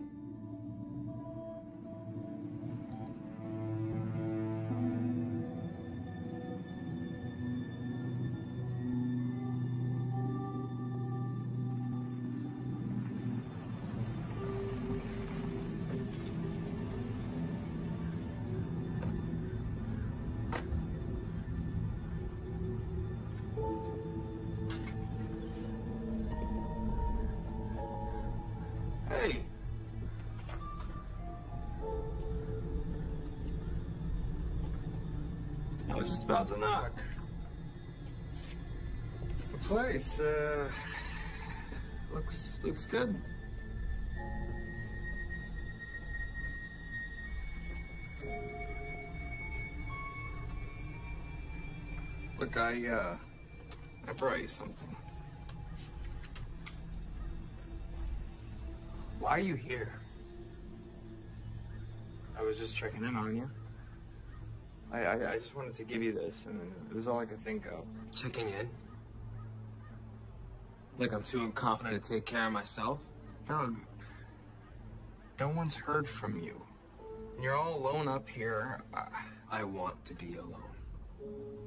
I, uh, I brought you something. Why are you here? I was just checking in on you. I, I, I just wanted to give you this, and it was all I could think of. Checking in? Like I'm too incompetent to take care of myself? Doug, no one's heard from you. And you're all alone up here. I, I want to be alone.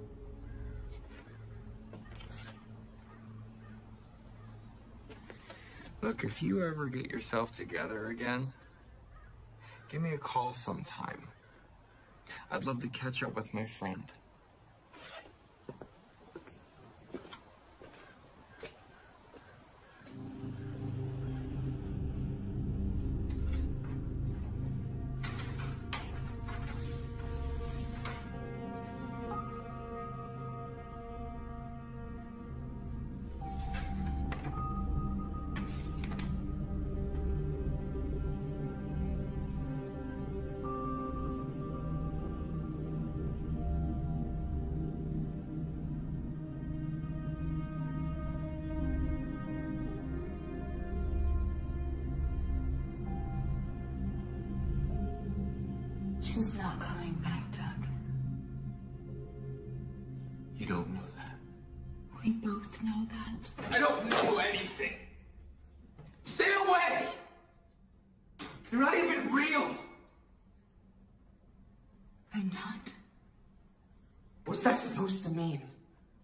Look, if you ever get yourself together again, give me a call sometime. I'd love to catch up with my friend.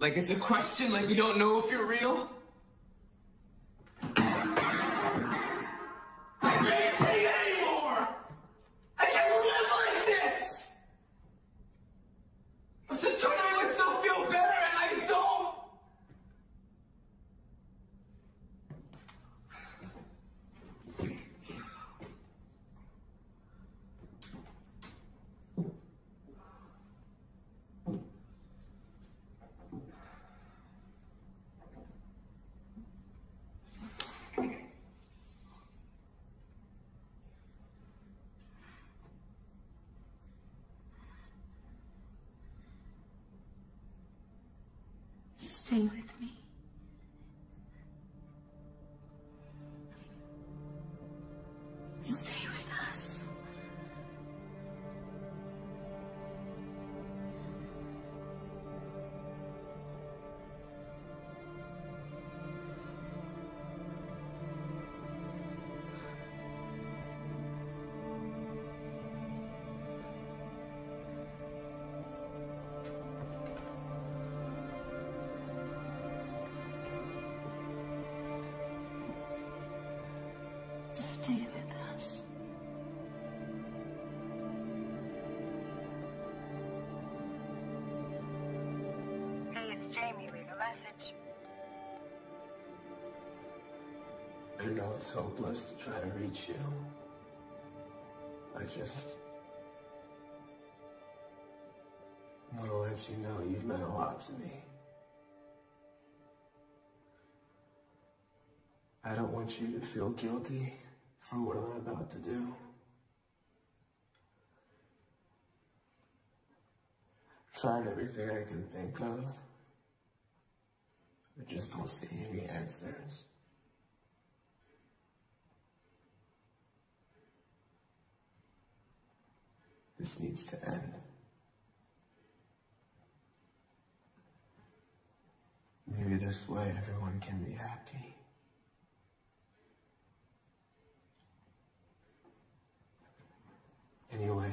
Like it's a question, like you don't know if you're real? I can't take it anymore! I can't live like this! I'm just trying to make myself feel better and I don't! Stay with me. I know it's hopeless to try to reach you. I just want to let you know you've meant a lot to me. I don't want you to feel guilty for what I'm about to do. Tried everything I can think of. I just don't see any answers. This needs to end. Maybe this way everyone can be happy. Anyway,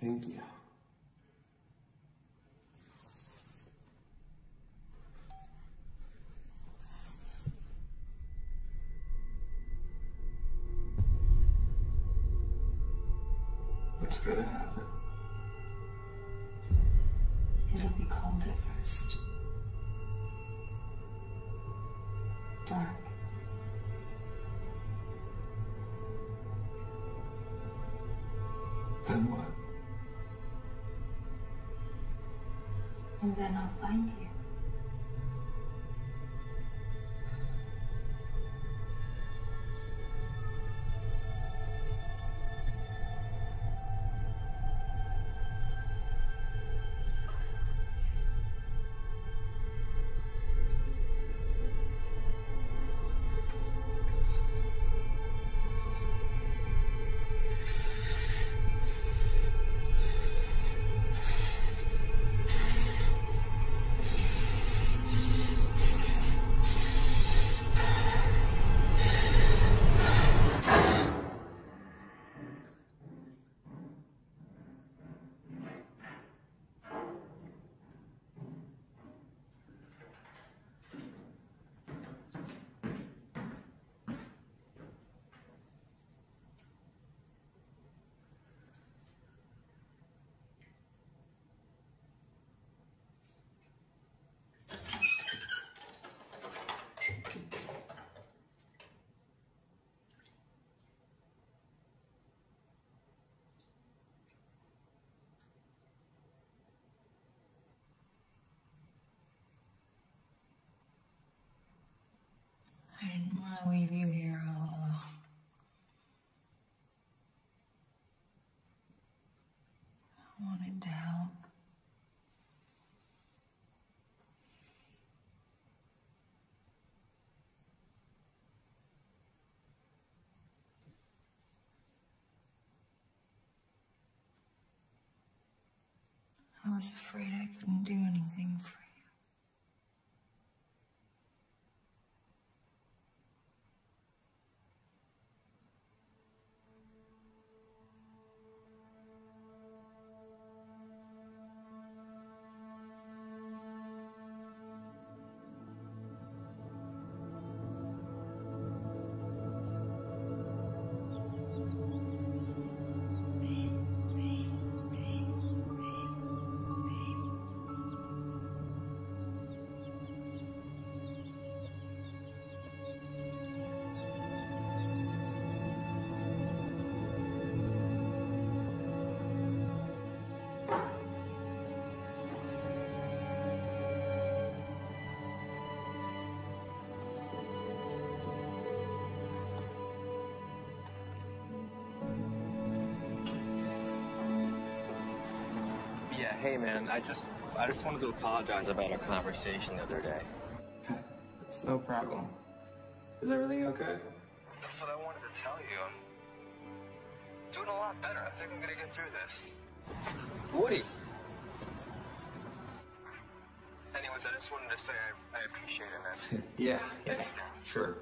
thank you. What's gonna want leave you here all alone. I wanted to help. I was afraid I couldn't do anything for you. Hey man, I just I just wanted to apologize about our conversation the other day. It's no problem. Is everything okay? That's what I wanted to tell you. I'm doing a lot better. I think I'm gonna get through this. Woody! Anyways, I just wanted to say I, I appreciate it, man. Yeah, yeah, sure.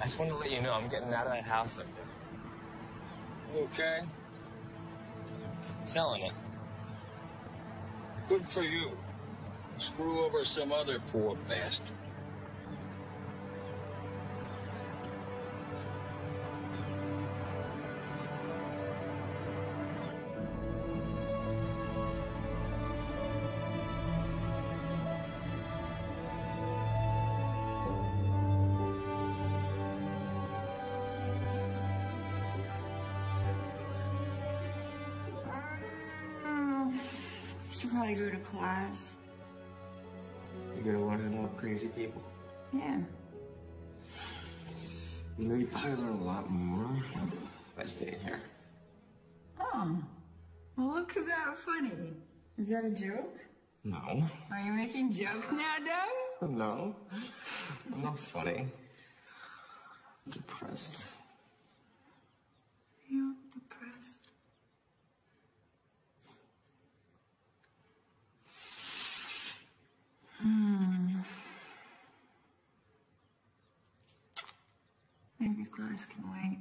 I just wanted to let you know I'm getting out of that house up there. Okay? Selling it. Good for you. Screw over some other poor bastard. Class. You're gonna learn to love crazy people. Yeah. You know, you probably learn a lot more by staying here. Oh. Well, look who got funny. Is that a joke? No. Are you making jokes now, Doug? No. I'm not funny. I'm depressed. You're depressed. Hmm. Maybe class can wait.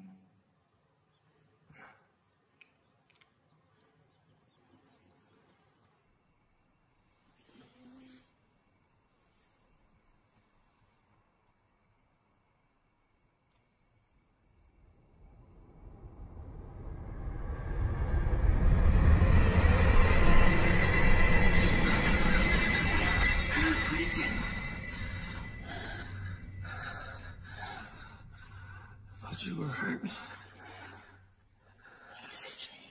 Thought you were hurt. It's a dream.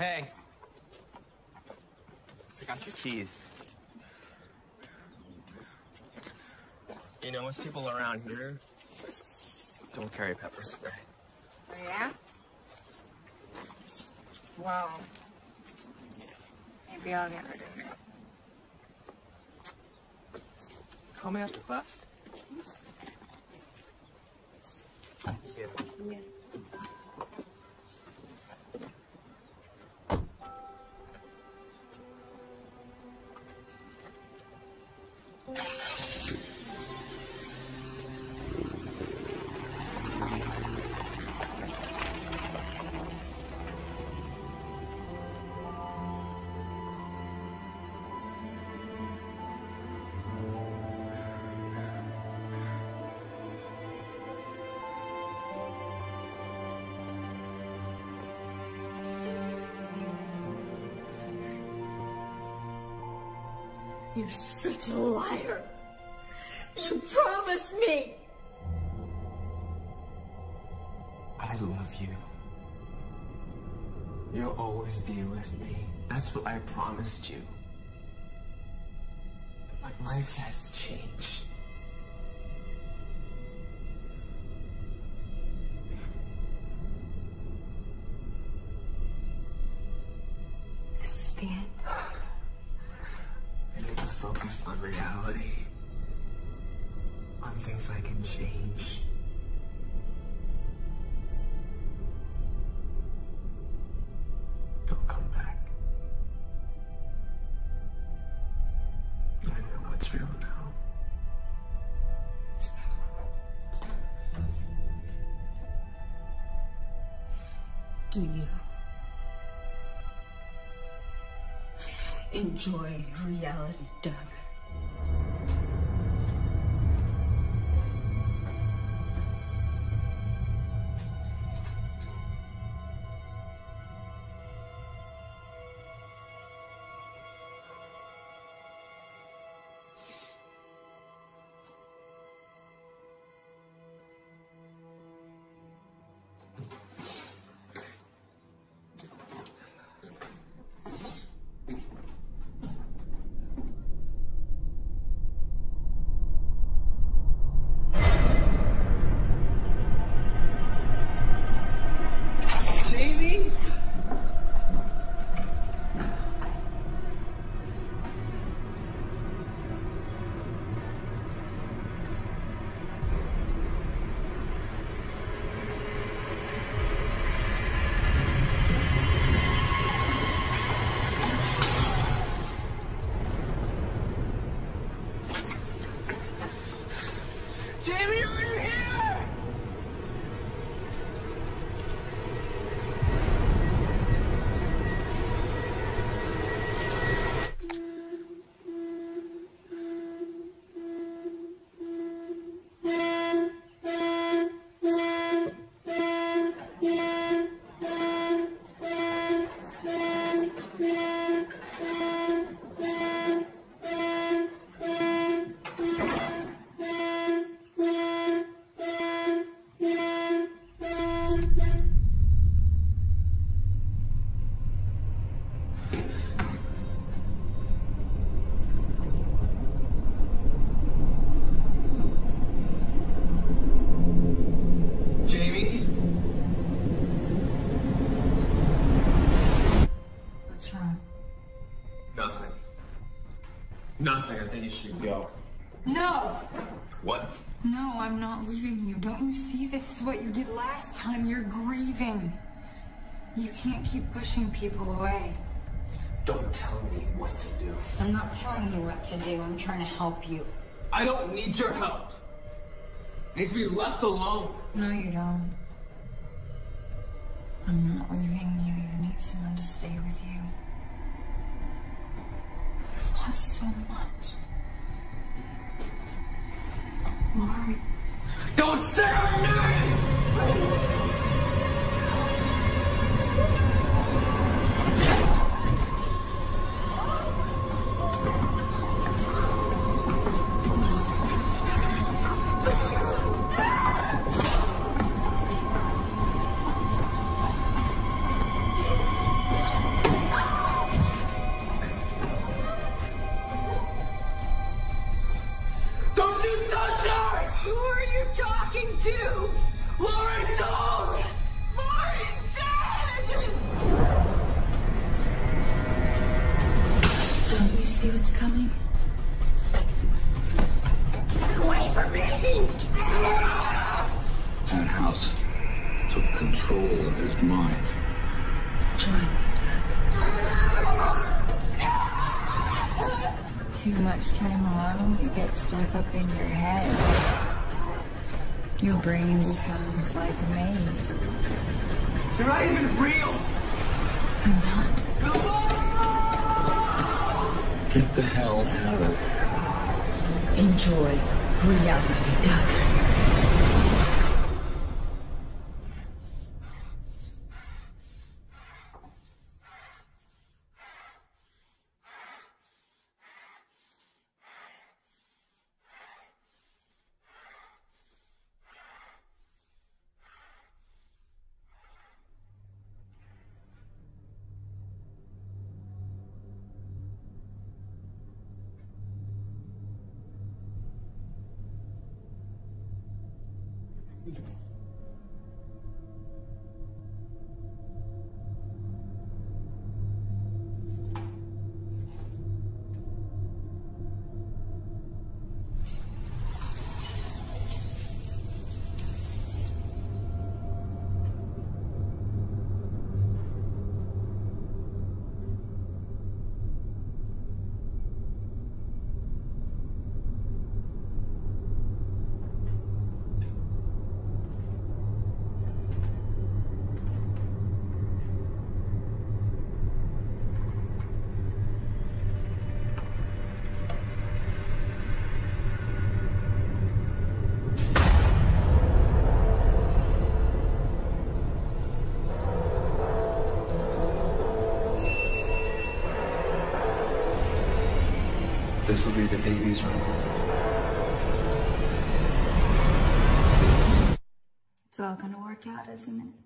Hey. I got your keys. You know, most people around here don't carry pepper spray. Oh, yeah? Well, maybe I'll get rid of it. Call me after class. See you. Yeah. Promised you. But my life has changed. Do you? Enjoy reality, Doug. Jamie, are you should go. No! What? No, I'm not leaving you. Don't you see? This is what you did last time. You're grieving. You can't keep pushing people away. Don't tell me what to do. I'm not telling you what to do. I'm trying to help you. I don't need your help. I need to be left alone. No, you don't. I'm not leaving you. You need someone to stay with you. You've lost so much. Don't say her name! Your brain becomes like a maze. You're not even real. I'm not. Get the hell out of here. Enjoy reality, This will be the baby's room. It's all gonna work out, isn't it?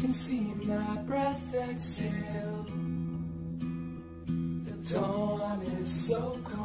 Can see my breath exhale. The dawn is so cold.